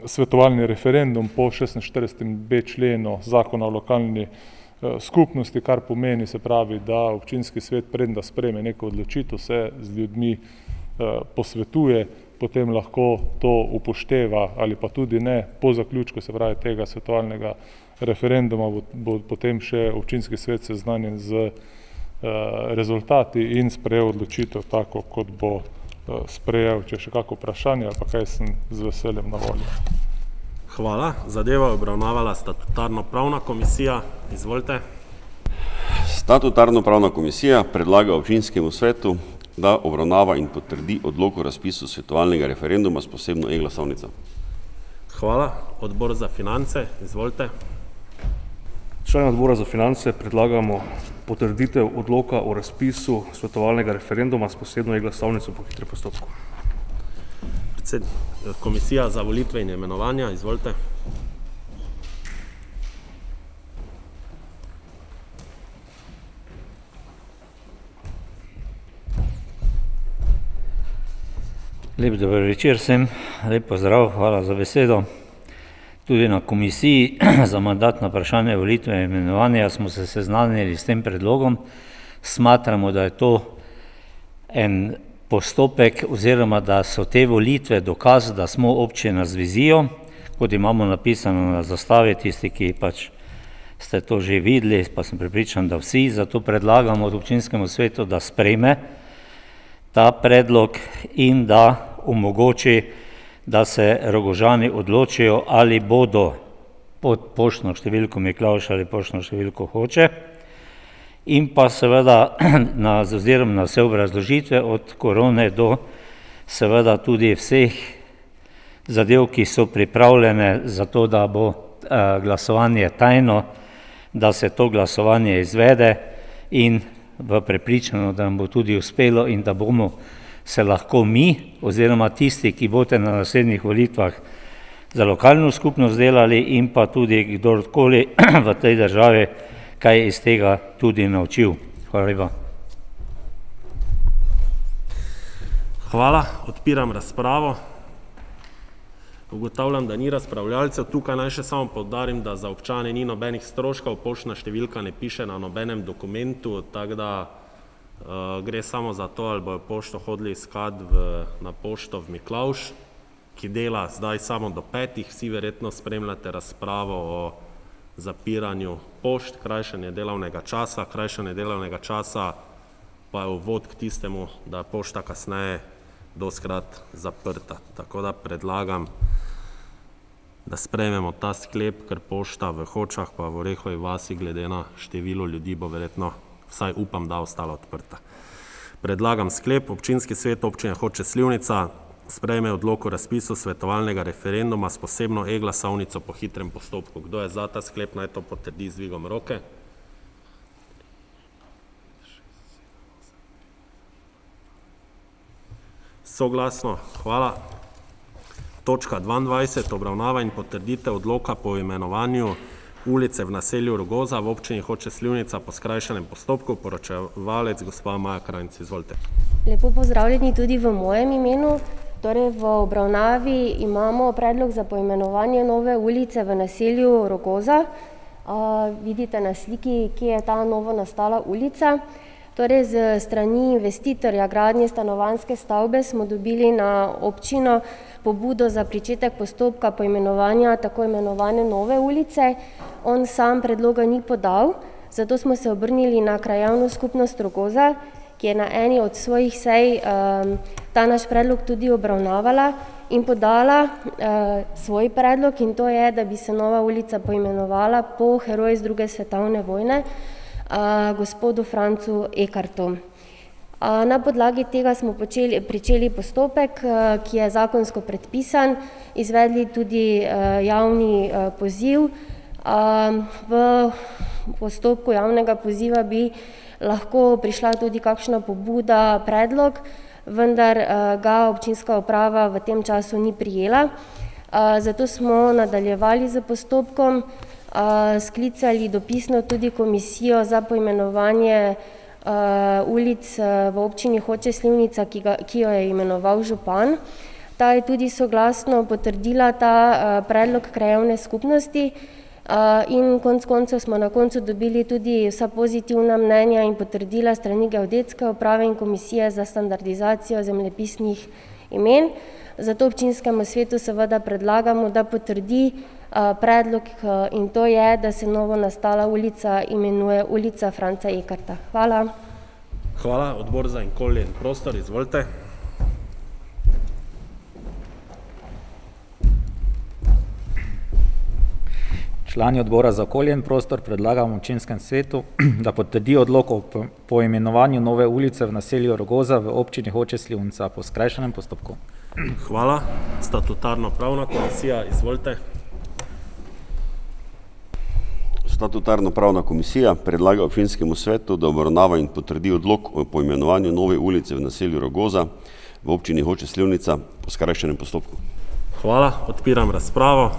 svetovalni referendum po šestinštiridesetem b členu Zakona o lokalni skupnosti, kar pomeni, se pravi, da občinski svet, preden da sprejme neko odločitev, se z ljudmi posvetuje, potem lahko to upošteva ali pa tudi ne, po zaključku, se pravi, tega svetovalnega referenduma bo, bo potem še občinski svet seznanjen z rezultati in sprejel odločitev tako, kot bo sprejel, če še kako vprašanje ali pa kaj, sem z veseljem na voljo. Hvala. Zadevo je obravnavala statutarno-pravna komisija, izvolite. Statutarno-pravna komisija predlaga občinskemu svetu, da obravnava in potrdi odlok o razpisu svetovalnega referenduma s posebno e-glasovnico. Hvala. Odbor za finance, izvolite. Člani odbora za finance predlagamo potrditev odloka o razpisu svetovalnega referenduma s posebno e-glasovnico po hitrem postopku. Komisija za volitve in imenovanja, izvolite. Lep dober večer vsem, lep pozdrav, hvala za besedo. Tudi na komisiji <clears throat> za mandatna vprašanja, volitve in imenovanja smo se seznanili s tem predlogom. Smatramo, da je to en postopek oziroma da so te volitve dokaz, da smo občina z vizijo, kot imamo napisano na zastavi, tisti, ki pač ste to že videli, pa sem prepričan, da vsi, zato predlagamo občinskemu svetu, da sprejme ta predlog in da omogoči da se Rogožani odločijo, ali bodo pod poštno številko Miklavž ali poštno številko Hoče. In pa seveda <clears throat> na z ozirom na vse obrazložitve od korone do seveda tudi vseh zadev, ki so pripravljene za to, da bo glasovanje tajno, da se to glasovanje izvede in v prepričanju, da nam bo tudi uspelo in da bomo se lahko mi oziroma tisti, ki boste na naslednjih volitvah za lokalno skupnost delali, in pa tudi kdorkoli <clears throat> v tej državi kaj iz tega tudi naučil. Hvala lepa. Hvala. Odpiram razpravo. Ugotavljam, da ni razpravljavcev. Tukaj naj še samo poudarim, da za občane ni nobenih stroškov, poštna številka ne piše na nobenem dokumentu, tako da gre samo za to, ali bojo pošto hodili iskat v, na pošto v Miklavž, ki dela zdaj samo do petih, vsi verjetno spremljate razpravo o zapiranju pošt, krajšanje delovnega časa, krajšanje delovnega časa pa je uvod k tistemu, da je pošta kasneje dostikrat zaprta. Tako da predlagam, da sprejmemo ta sklep, ker pošta v Hočah pa v Orehovi vasi glede na število ljudi bo verjetno, vsaj upam, da ostala odprta. Predlagam sklep: Občinski svet Občine Hoče - Slivnica sprejme odlok o razpisu svetovalnega referenduma s posebno e-glasovnico po hitrem postopku. Kdo je za ta sklep, naj to potrdi z dvigom roke. Soglasno, hvala. Točka dvaindvajset, obravnava in potrditev odloka po imenovanju ulice v naselju Rogoza v Občini Hoče - Slivnica po skrajšanem postopku. Poročevalec gospa Maja Krajnc, izvolite. Lepo pozdravljeni tudi v mojem imenu. Torej v obravnavi imamo predlog za poimenovanje nove ulice v naselju Rogoza. vidite na sliki, kje je ta novonastala ulica. Torej, z strani investitorja gradnje stanovanske stavbe smo dobili na občino pobudo za pričetek postopka poimenovanja tako imenovane nove ulice. On sam predloga ni podal, zato smo se obrnili na krajavno skupnost Rogoza, ki je na eni od svojih sej um, ta naš predlog tudi obravnavala in podala uh, svoj predlog in to je, da bi se nova ulica poimenovala po heroju iz druge svetovne vojne, gospodu Francu Ekartu. Na podlagi tega smo počeli, pričeli postopek, ki je zakonsko predpisan, izvedli tudi javni poziv. V postopku javnega poziva bi lahko prišla tudi kakšna pobuda, predlog, vendar ga občinska uprava v tem času ni prijela. Zato smo nadaljevali z postopkom, sklicali dopisno tudi komisijo za poimenovanje ulic v občini Hoče Slivnica, ki, ga, ki jo je imenoval župan. Ta je tudi soglasno potrdila ta predlog krajevne skupnosti in konc koncev smo na koncu dobili tudi vsa pozitivna mnenja in potrdila strani geodetske uprave in komisije za standardizacijo zemljepisnih imen. Zato občinskemu svetu seveda predlagamo, da potrdi predlog in to je, da se novo nastala ulica imenuje ulica Franca Ekarta. Hvala. Hvala, odbor za okolje in prostor, izvolite. Člani odbora za okolje in prostor predlagam občinskem svetu, <clears throat> da potrdi odlok o poimenovanju nove ulice v naselju Rogoza v občini Hoče Slivnica po skrajšanem postopku. Hvala. Statutarno pravna komisija, izvolite. Statutarno pravna komisija predlaga občinskemu svetu, da obravnava in potrdi odlok o poimenovanju nove ulice v naselju Rogoza v občini Hoče Slivnica po skrajšanem postopku. Hvala, odpiram razpravo.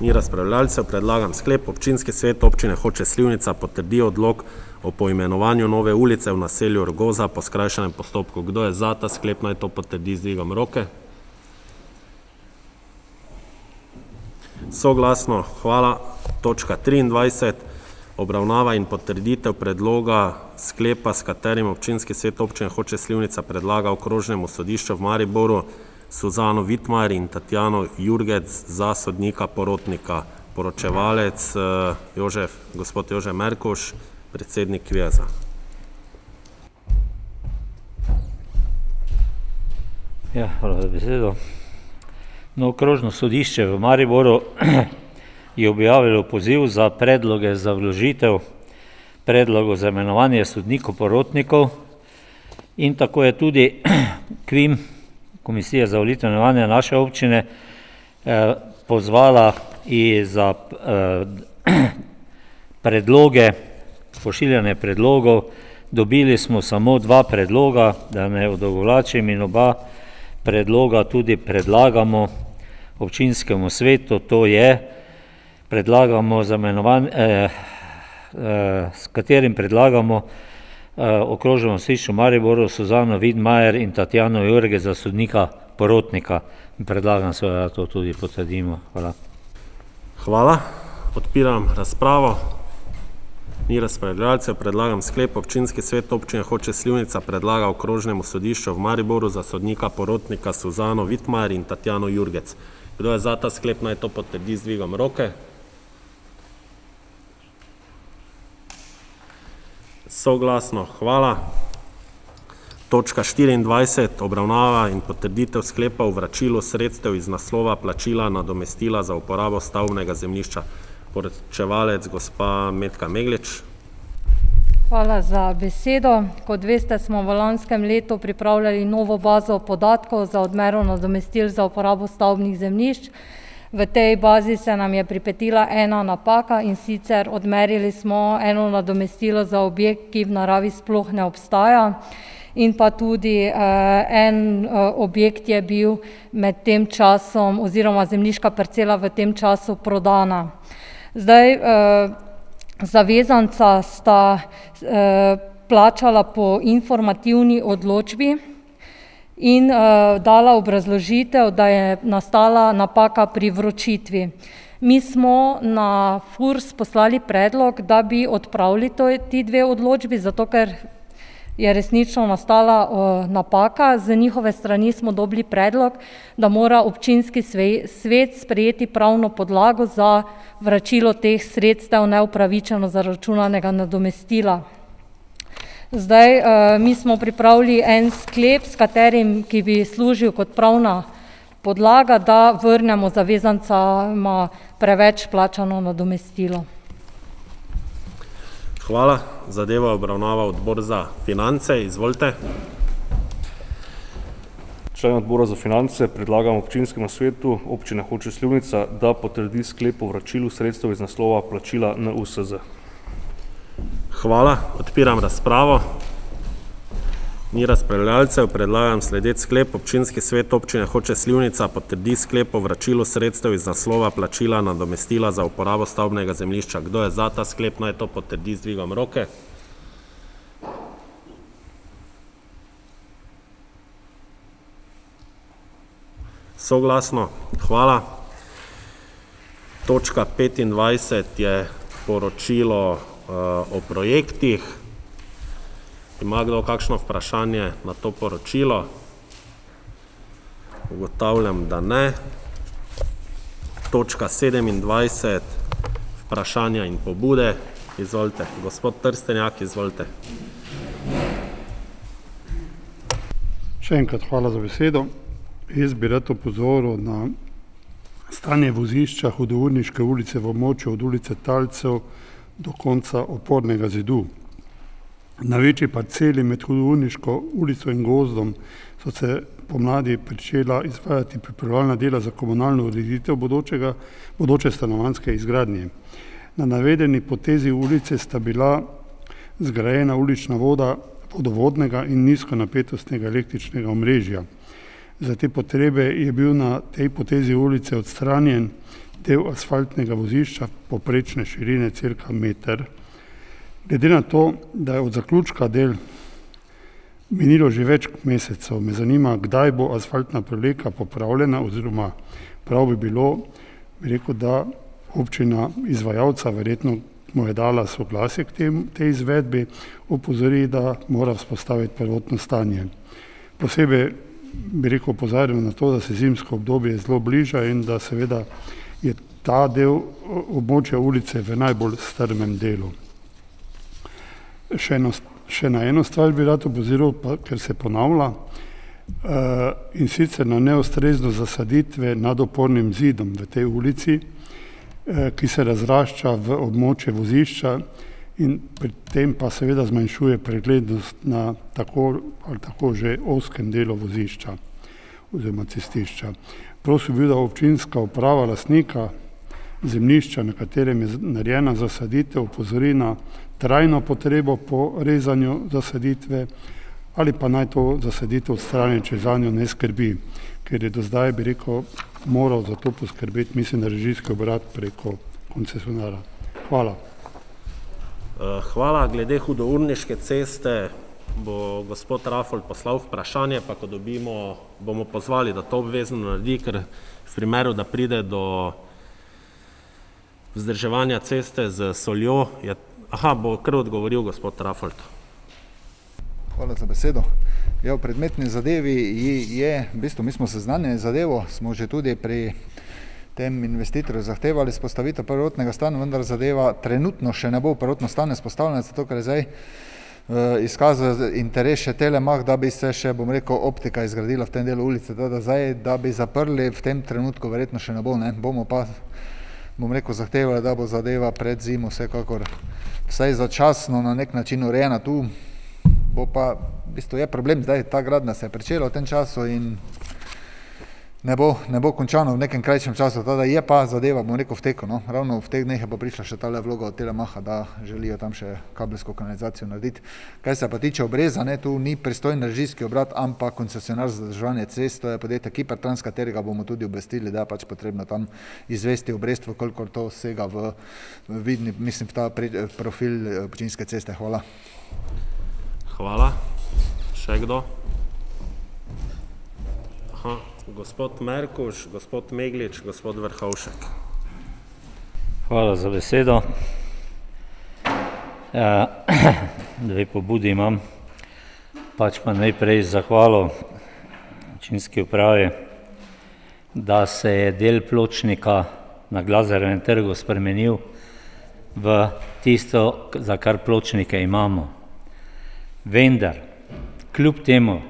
Ni razpravljalcev, predlagam sklep. Občinski svet občine Hoče Slivnica potrdi odlok o poimenovanju nove ulice v naselju Rogoza po skrajšanem postopku. Kdo je za ta sklep, naj to potrdi z dvigom roke. Soglasno, hvala. Točka 23. Obravnava in potrditev predloga sklepa, s katerim občinski svet občine Hoče Slivnica predlaga okrožnemu sodišču v Mariboru Suzano Vitmajer in Tatjano Jurgec za sodnika porotnika. Poročevalec Jožef, gospod Jože Merkuš, predsednik Kvijeza. Ja, hvala za besedo. No, okrožno sodišče v Mariboru <clears throat> je objavilo poziv za predloge za vložitev predlogov za imenovanje sodnikov porotnikov in tako je tudi <clears throat> KVIM, Komisija za volitve in imenovanje naše občine, eh, pozvala za eh, <clears throat> predloge, pošiljanje predlogov. Dobili smo samo dva predloga, da ne odogovlačim in oba predloga tudi predlagamo občinskemu svetu, to je, predlagamo za imenovanje, eh, eh, s katerim predlagamo eh, okrožnemu sodišču v Mariboru Suzano Vidmajer in Tatjano Jurge za sodnika porotnika. Predlagam seveda, da to tudi potrdimo. Hvala. Hvala. Odpiram razpravo. Ni razpravljalcev, predlagam sklep. Občinski svet občine Hoče Slivnica predlaga okrožnemu sodišču v Mariboru za sodnika porotnika Suzano Vitmajer in Tatjano Jurgec. Kdo je za ta sklep, naj to potrdi z dvigom roke. Soglasno, hvala. Točka 24. Obravnava in potrditev sklepa o vračilu sredstev iz naslova plačila nadomestila za uporabo stavbnega zemljišča. Poročevalec gospa Metka Meglič. Hvala za besedo. Kot veste, smo v lanskem letu pripravljali novo bazo podatkov za odmero nadomestil za uporabo stavbnih zemljišč. V tej bazi se nam je pripetila ena napaka in sicer odmerili smo eno nadomestilo za objekt, ki v naravi sploh ne obstaja in pa tudi en objekt je bil med tem časom oziroma zemljiška parcela v tem času prodana. Zdaj zavezanca sta plačala po informativni odločbi in dala obrazložitev, da je nastala napaka pri vročitvi. Mi smo na FURS poslali predlog, da bi odpravili ti dve odločbi, zato ker je resnično nastala uh, napaka. Z njihove strani smo dobili predlog, da mora občinski svet sprejeti pravno podlago za vračilo teh sredstev neupravičeno zaračunanega nadomestila. Zdaj, uh, mi smo pripravili en sklep, s katerim, ki bi služil kot pravna podlaga, da vrnemo zavezancama preveč plačano nadomestilo. Hvala. Zadeva obravnava odbor za finance. Izvolite. Član odbora za finance predlagam občinskemu svetu občine Hoče Slivnica, da potrdi sklep o vračilu sredstev iz naslova plačila na USZ. Hvala. Odpiram razpravo. Ni razpravljalcev, predlagam sledeč sklep. Občinski svet občine Hoče Slivnica potrdi sklep o vračilu sredstev iz naslova plačila nadomestila za uporabo stavbnega zemljišča. Kdo je za ta sklep, naj to potrdi z dvigom roke. Soglasno. Hvala. Točka petindvajset je poročilo o projektih. Ima kdo kakšno vprašanje na to poročilo? Ugotavljam, da ne. Točka sedemindvajset, vprašanja in pobude. Izvolite, gospod Trstenjak, izvolite. Še enkrat hvala za besedo. Jaz bi rad opozoril na stanje vozišča Hudourniške ulice v območju od ulice Talcev do konca opornega zidu. Na večji parceli med Hudourniško ulico in gozdom so se pomladi pričela izvajati pripravljalna dela za komunalno ureditev bodočega, bodoče stanovanjske izgradnje. Na navedeni potezi ulice sta bila zgrajena ulična voda vodovodnega in nizkonapetostnega električnega omrežja. Za te potrebe je bil na tej potezi ulice odstranjen del asfaltnega vozišča povprečne širine cirka meter. Glede na to, da je od zaključka del minilo že več mesecev, me zanima, kdaj bo asfaltna prevleka popravljena oziroma prav bi bilo, bi rekel, da občina izvajalca verjetno mu je dala soglasje k tem, tej izvedbi, opozori, da mora vzpostaviti prvotno stanje. Posebej bi rekel, opozarjam na to, da se zimsko obdobje zelo bliža in da seveda je ta del območja ulice v najbolj strmem delu. Še eno, še na eno stvar bi rad opozoral, pa ker se ponavlja, in sicer na neustreznost zasaditve nad opornim zidom v tej ulici, ki se razrašča v območje vozišča in pri tem pa seveda zmanjšuje preglednost na tako ali tako že ozkem delu vozišča oziroma cestišča. Prosil bi, da občinska uprava lastnika zemljišča, na katerem je narejena zasaditev, opozori na trajno potrebo po rezanju zasaditve ali pa naj to zasaditev odstrani, če zanjo ne skrbi, ker je do zdaj, bi rekel, moral za to poskrbeti, mislim, da režijski obrat preko koncesionarja. Hvala. Hvala. Glede Hudourniške ceste bo gospod Rafolj poslal vprašanje, pa ko dobimo, bomo pozvali, da to obvezno naredi, ker v primeru, da pride do vzdrževanja ceste s soljo, je, aha, bo kar odgovoril gospod Rafold. Hvala za besedo. Ja, v predmetni zadevi je, v bistvu mi smo seznanjeni zadevo, smo že tudi pri tem investitorju zahtevali vzpostavitev prvotnega stanja, vendar zadeva trenutno še ne bo prvotno stanje vzpostavljena, zato ker je zdaj izkazal interes še Telemach, da bi se še, bom rekel, optika izgradila v tem delu ulice, tako da zdaj, da bi zaprli v tem trenutku verjetno še ne bo, ne, bomo pa, bom rekel, zahtevali, da bo zadeva pred zimo vsekakor vsaj začasno na neki način urejena. Tu, bo pa, v bistvu je problem zdaj, ta gradnja se je pričela v tem času in ne bo, ne bo končano v nekem krajšem času, da je pa zadeva, bom rekel, v teku, no, ravno v teh dneh je pa prišla še tale vloga od Telemacha, da želijo tam še kabelsko kanalizacijo narediti. Kaj se pa tiče obreza, ne, tu ni pristojen režijski obrat, ampak koncesionar za vzdrževanje cest, to je podjetje Kipertrans, katerega bomo tudi obvestili, da je pač potrebno tam izvesti obrez, v kolikor to sega v vidni, mislim, v ta profil občinske ceste. Hvala. Hvala. Še kdo? Aha. Gospod Merkuš, gospod Meglič, gospod Vrhovšek. Hvala za besedo. Ja, <clears throat> dve pobudi imam. pač pa najprej zahvalo občinski upravi, da se je del pločnika na Glazarevem trgu spremenil v tisto, za kar pločnike imamo. Vendar, kljub temu,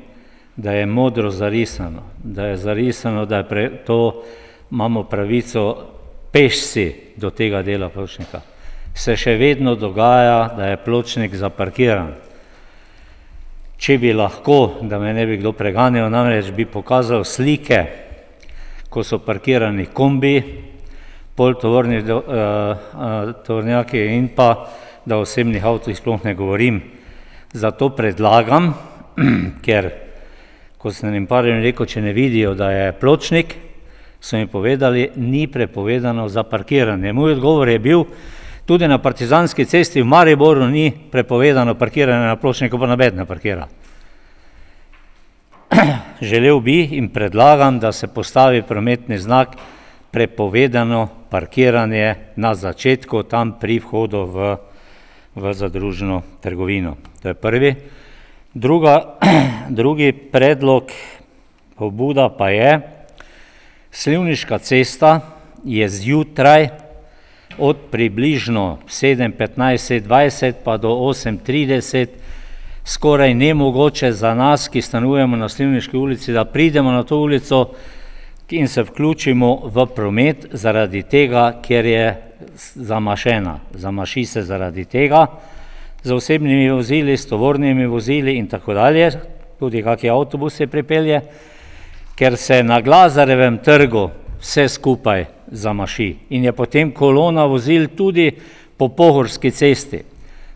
da je modro zarisano, da je zarisano, da je pre, to imamo pravico pešci do tega dela pločnika, se še vedno dogaja, da je pločnik zaparkiran. Če bi lahko, da me ne bi kdo preganjal, namreč bi pokazal slike, ko so parkirani kombi, pol tovorni uh, uh, tovornjaki in pa, da o osebnih avtih sploh ne govorim. Zato predlagam, <clears throat> ker ko sem jim par rekel, če ne vidijo, da je pločnik, so mi povedali, ni prepovedano za parkiranje. Moj odgovor je bil, tudi na partizanski cesti v Mariboru ni prepovedano parkiranje na pločniku, pa nobeden ne parkira. <clears throat> Želel bi in predlagam, da se postavi prometni znak prepovedano parkiranje na začetku, tam pri vhodu v, v zadružno trgovino. To je prvi. Druga, <clears throat> drugi predlog pobuda pa je, Slivniška cesta je zjutraj od približno 7.15.20 pa do 8.30 skoraj nemogoče za nas, ki stanujemo na Slivniški ulici, da pridemo na to ulico in se vključimo v promet zaradi tega, ker je zamašena. Zamaši se zaradi tega, z osebnimi vozili, s tovornimi vozili in tako dalje, tudi kakšen avtobus se pripelje, ker se na Glazarevem trgu vse skupaj zamaši in je potem kolona vozil tudi po pohorski cesti.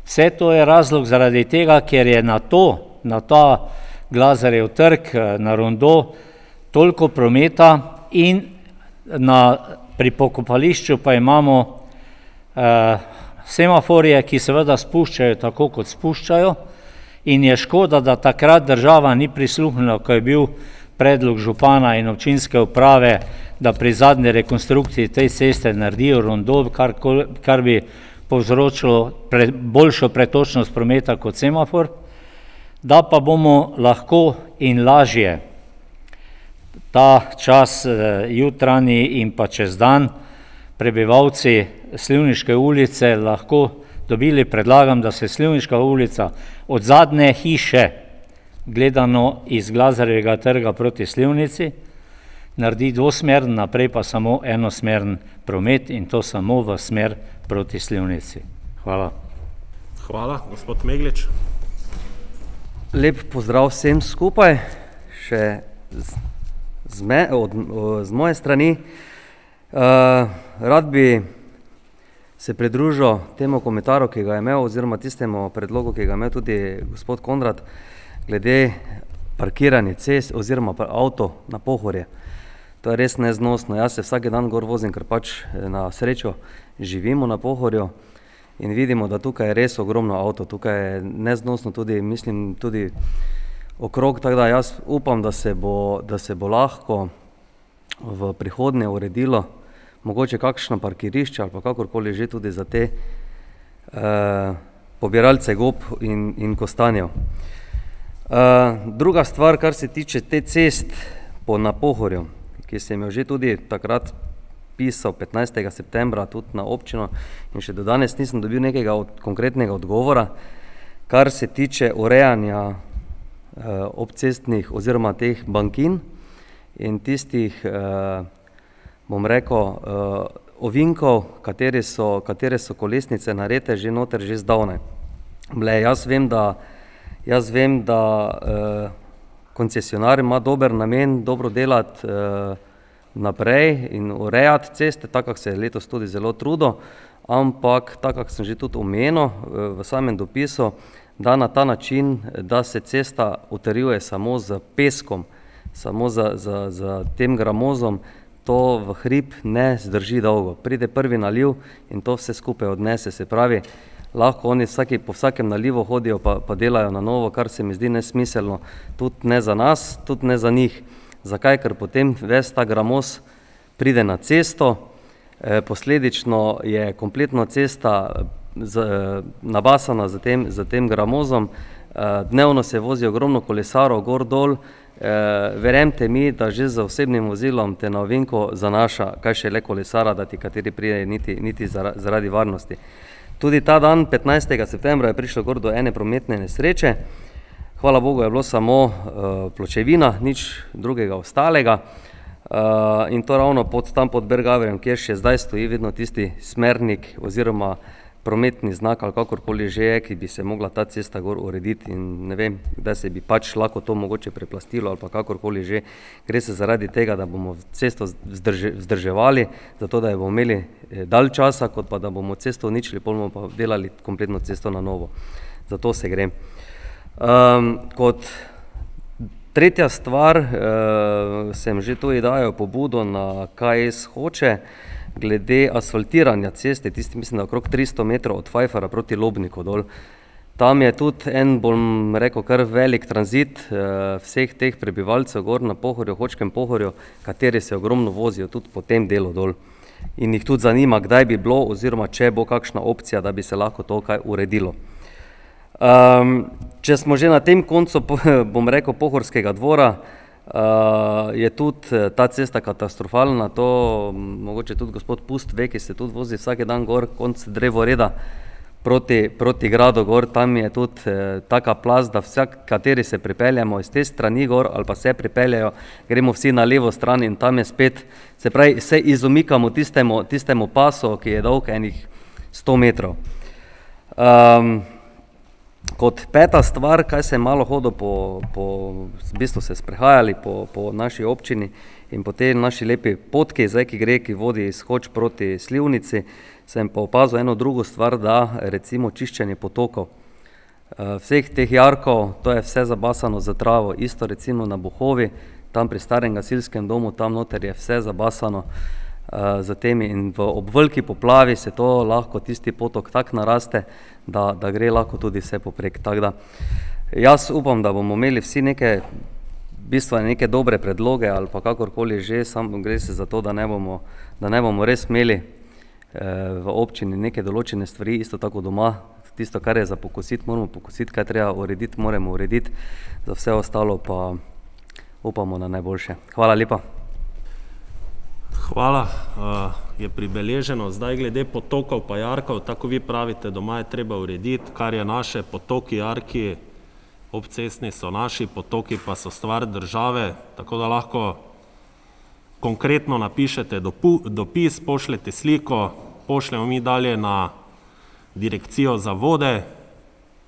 Vse to je razlog zaradi tega, ker je na to, na ta Glazarev trg, na Rondo, toliko prometa in na, pri pokopališču pa imamo eh, semaforje, ki seveda spuščajo tako, kot spuščajo. In je škoda, da takrat država ni prisluhnila, ko je bil predlog župana in občinske uprave, da pri zadnji rekonstrukciji te ceste naredijo rondo, kar, kar bi povzročilo pre, boljšo pretočnost prometa kot semafor, da pa bomo lahko in lažje ta čas eh, jutranji in pa čez dan prebivalci Slivniške ulice lahko dobili, predlagam, da se Slivniška ulica od zadnje hiše, gledano iz Glazarevega trga proti Slivnici, naredi dvosmern, naprej pa samo enosmern promet in to samo v smer proti Slivnici. Hvala. Hvala, gospod Meglič. Lep pozdrav vsem skupaj, še z, z, me, od, z moje strani. Uh, rad bi se pridružil temu komentarju, ki ga je imel, oziroma tistemu predlogu, ki ga je imel tudi gospod Konrad, glede parkiranja cest oziroma avto na pohorje. To je res neznosno. Jaz se vsak dan gor vozim, ker pač eh, na srečo živimo na pohorju in vidimo, da tukaj je res ogromno avto, tukaj je neznosno tudi, mislim, tudi okrog, tako da jaz upam, da se bo, da se bo lahko v prihodnje uredilo mogoče kakšno parkirišče ali pa kakorkoli že tudi za te uh, pobiralce gob in, in kostanjev. Uh, druga stvar, kar se tiče te cest po Napohorju, ki sem jo že tudi takrat pisal 15. septembra tudi na občino in še do danes nisem dobil nekega od, konkretnega odgovora, kar se tiče urejanja uh, obcestnih oziroma teh bankin in tistih uh, bom rekel, uh, ovinkov, katere so, katere so kolesnice narete že noter, že zdavne. Ble, jaz vem, da, jaz vem, da uh, koncesionar ima dober namen, dobro delati uh, naprej in urejati ceste, tako se je letos tudi zelo trudo, ampak tako, sem že tudi omenil uh, v samem dopisu, da na ta način, da se cesta utrjuje samo z peskom, samo za tem gramozom, to v hrib ne zdrži dolgo. Pride prvi naliv in to vse skupaj odnese. Se pravi, lahko oni vsaki, po vsakem nalivu hodijo pa, pa delajo na novo, kar se mi zdi nesmiselno, tudi ne za nas, tudi ne za njih. Zakaj? Ker potem ves ta gramos pride na cesto, eh, posledično je kompletno cesta z, eh, nabasana za tem, za tem gramozom, dnevno se vozi ogromno kolesarov gor dol, verjemite mi, da že z osebnim vozilom te na ovinko zanaša, kaj še le kolesara, da ti kateri pride niti, niti zaradi varnosti. Tudi ta dan, petnajstega septembra, je prišlo gor do ene prometne nesreče, hvala bogu je bilo samo pločevina, nič drugega ostalega. in to ravno pod tam pod Bergaverjem, kjer še zdaj stoji vedno tisti smernik oziroma prometni znak, ali kakorkoli že je, ki bi se mogla ta cesta gor urediti, in ne vem, kdaj se bi pač lahko to mogoče preplastilo ali pa kakorkoli že. Gre se zaradi tega, da bomo cesto vzdrževali, zato da jo bomo imeli dalj časa, kot pa da bomo cesto uničili, pol bomo pa delali kompletno cesto na novo. Za to se gre. kot tretja stvar, sem že tudi dajal pobudo na KS Hoče glede asfaltiranja ceste, tisti mislim, da okrog tristo metrov od Fajfarja proti Lobniku dol. Tam je tudi en, bom rekel, kar velik tranzit vseh teh prebivalcev gor na Pohorju, Hočkem Pohorju, kateri se ogromno vozijo tudi po tem delu dol. In jih tudi zanima, kdaj bi bilo oziroma če bo kakšna opcija, da bi se lahko to kaj uredilo. če smo že na tem koncu <laughs> bom rekel Pohorskega dvora, je tudi ta cesta katastrofalna, to mogoče tudi gospod Pust ve, ki se tudi vozi vsak dan gor konec drevoreda proti, proti gradu gor, tam je tudi taka plaz, da vsak, kateri se pripeljemo iz te strani gor ali pa se pripeljejo, gremo vsi na levo stran in tam je spet, se pravi, se izmikamo tistemu, tistemu pasu, ki je dolg ene sto metrov. Kot peta stvar, kaj sem malo hodil po, po, v bistvu se sprehajali po, po naši občini in po tej naši lepi potki zdaj, ki gre, ki vodi iz Hoč proti Slivnici, sem pa opazil eno drugo stvar, da recimo čiščenje potokov. vseh teh jarkov, to je vse zabasano s travo, isto recimo na Bohovi, tam pri starem gasilskem domu, tam noter je vse zabasano s temi in v ob veliki poplavi se to lahko, tisti potok tako naraste, da, da gre lahko tudi vse povprek, tako da jaz upam, da bomo imeli vsi neke bistvene neke dobre predloge ali pa kakorkoli že, samo gre se za to, da ne bomo, da ne bomo res imeli v občini neke določene stvari, isto tako doma, tisto, kar je za pokositi, moramo pokositi, kaj treba urediti, moramo urediti, za vse ostalo pa upamo na najboljše. Hvala lepa. Hvala, je pribeleženo, zdaj glede potokov pa jarkov, tako ko vi pravite, doma je treba urediti, kar je naše, potoki, jarki, obcestni so naši, potoki pa so stvar države, tako da lahko konkretno napišete dopis, pošljete sliko, pošljemo mi dalje na Direkcijo za vode,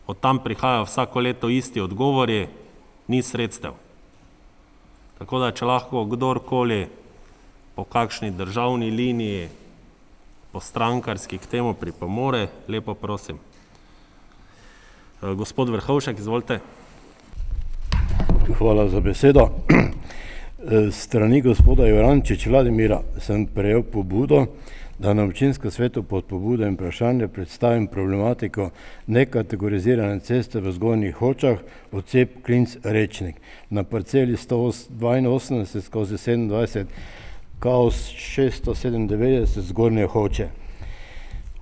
od tam prihajajo vsako leto isti odgovori: "Ni sredstev." Tako da če lahko kdorkoli po kakšni državni liniji, po strankarski k temu pripomore, lepo prosim. Eh, gospod Vrhovšek, izvolite. Hvala za besedo. <clears throat> Eh, strani gospoda Jorančič Vladimira sem prejel pobudo, da na občinskem svetu pod pobudo in vprašanje predstavim problematiko nekategorizirane ceste v zgornjih hočah, odsep Klinc Rečnik. Na parceli 182 skozi 27 Kaos 697 Zgornje Hoče.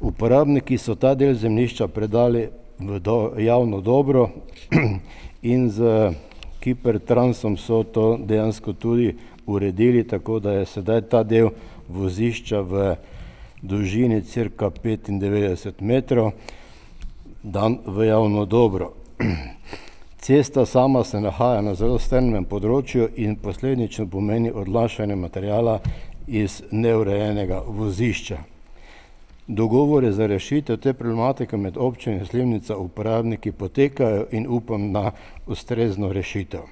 Uporabniki so ta del zemljišča predali v do, javno dobro <clears throat> in z Kipertransom so to dejansko tudi uredili, tako da je sedaj ta del vozišča v dolžini cirka 95 metrov dan v javno dobro. <clears throat> Cesta sama se nahaja na zelo strmem področju in posledično pomeni odlašanje materiala iz neurejenega vozišča. Dogovori za rešitev te problematike med Občino Slivnica, uporabniki potekajo in upam na ustrezno rešitev.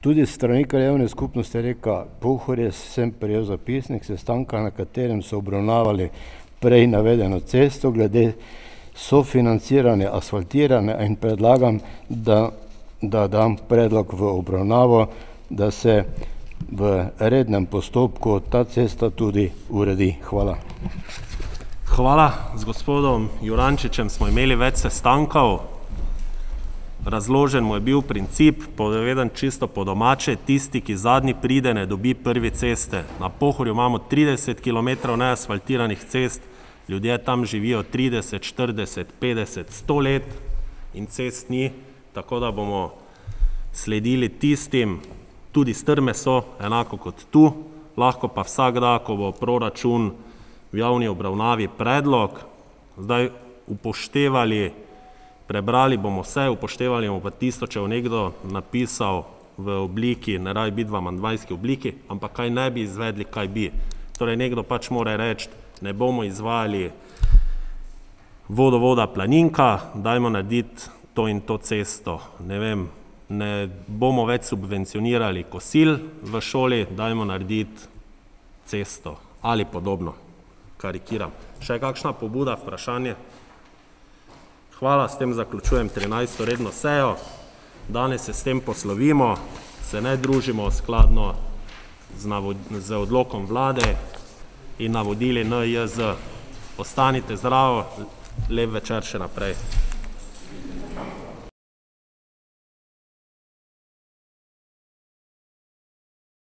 Tudi strani Krajevne skupnosti Reka Pohorje sem prejel zapisnik sestanka, na katerem so obravnavali prej navedeno cesto glede sofinanciranja asfaltiranja in predlagam, da, da dam predlog v obravnavo, da se v rednem postopku ta cesta tudi uredi. Hvala. Hvala. Z gospodom Jurančičem smo imeli več sestankov, razložen mu je bil princip, povedano čisto po domače, tisti, ki zadnji pride, ne dobi prvi ceste. Na Pohorju imamo trideset kilometrov neasfaltiranih cest, ljudje tam živijo trideset, štirideset, petdeset, sto let in cest ni, tako da bomo sledili tistim, tudi strme so, enako kot tu, lahko pa vsak da, ko bo proračun v javni obravnavi predlog, zdaj upoštevali, prebrali bomo vse, upoštevali bomo pa tisto, če bo nekdo napisal v obliki, ne rabi biti v amandmajski obliki, ampak kaj ne bi izvedli, kaj bi. Torej nekdo pač mora reči, ne bomo izvajali vodovoda planinka, dajmo narediti to in to cesto, ne vem, ne bomo več subvencionirali kosil v šoli, dajmo narediti cesto ali podobno, karikiram. Še kakšna pobuda, vprašanje? Hvala, s tem zaključujem trinajsto redno sejo. Danes se s tem poslovimo, se ne družimo skladno z, z odlokom vlade in navodili NJZ. Ostanite zdravo, lep večer še naprej.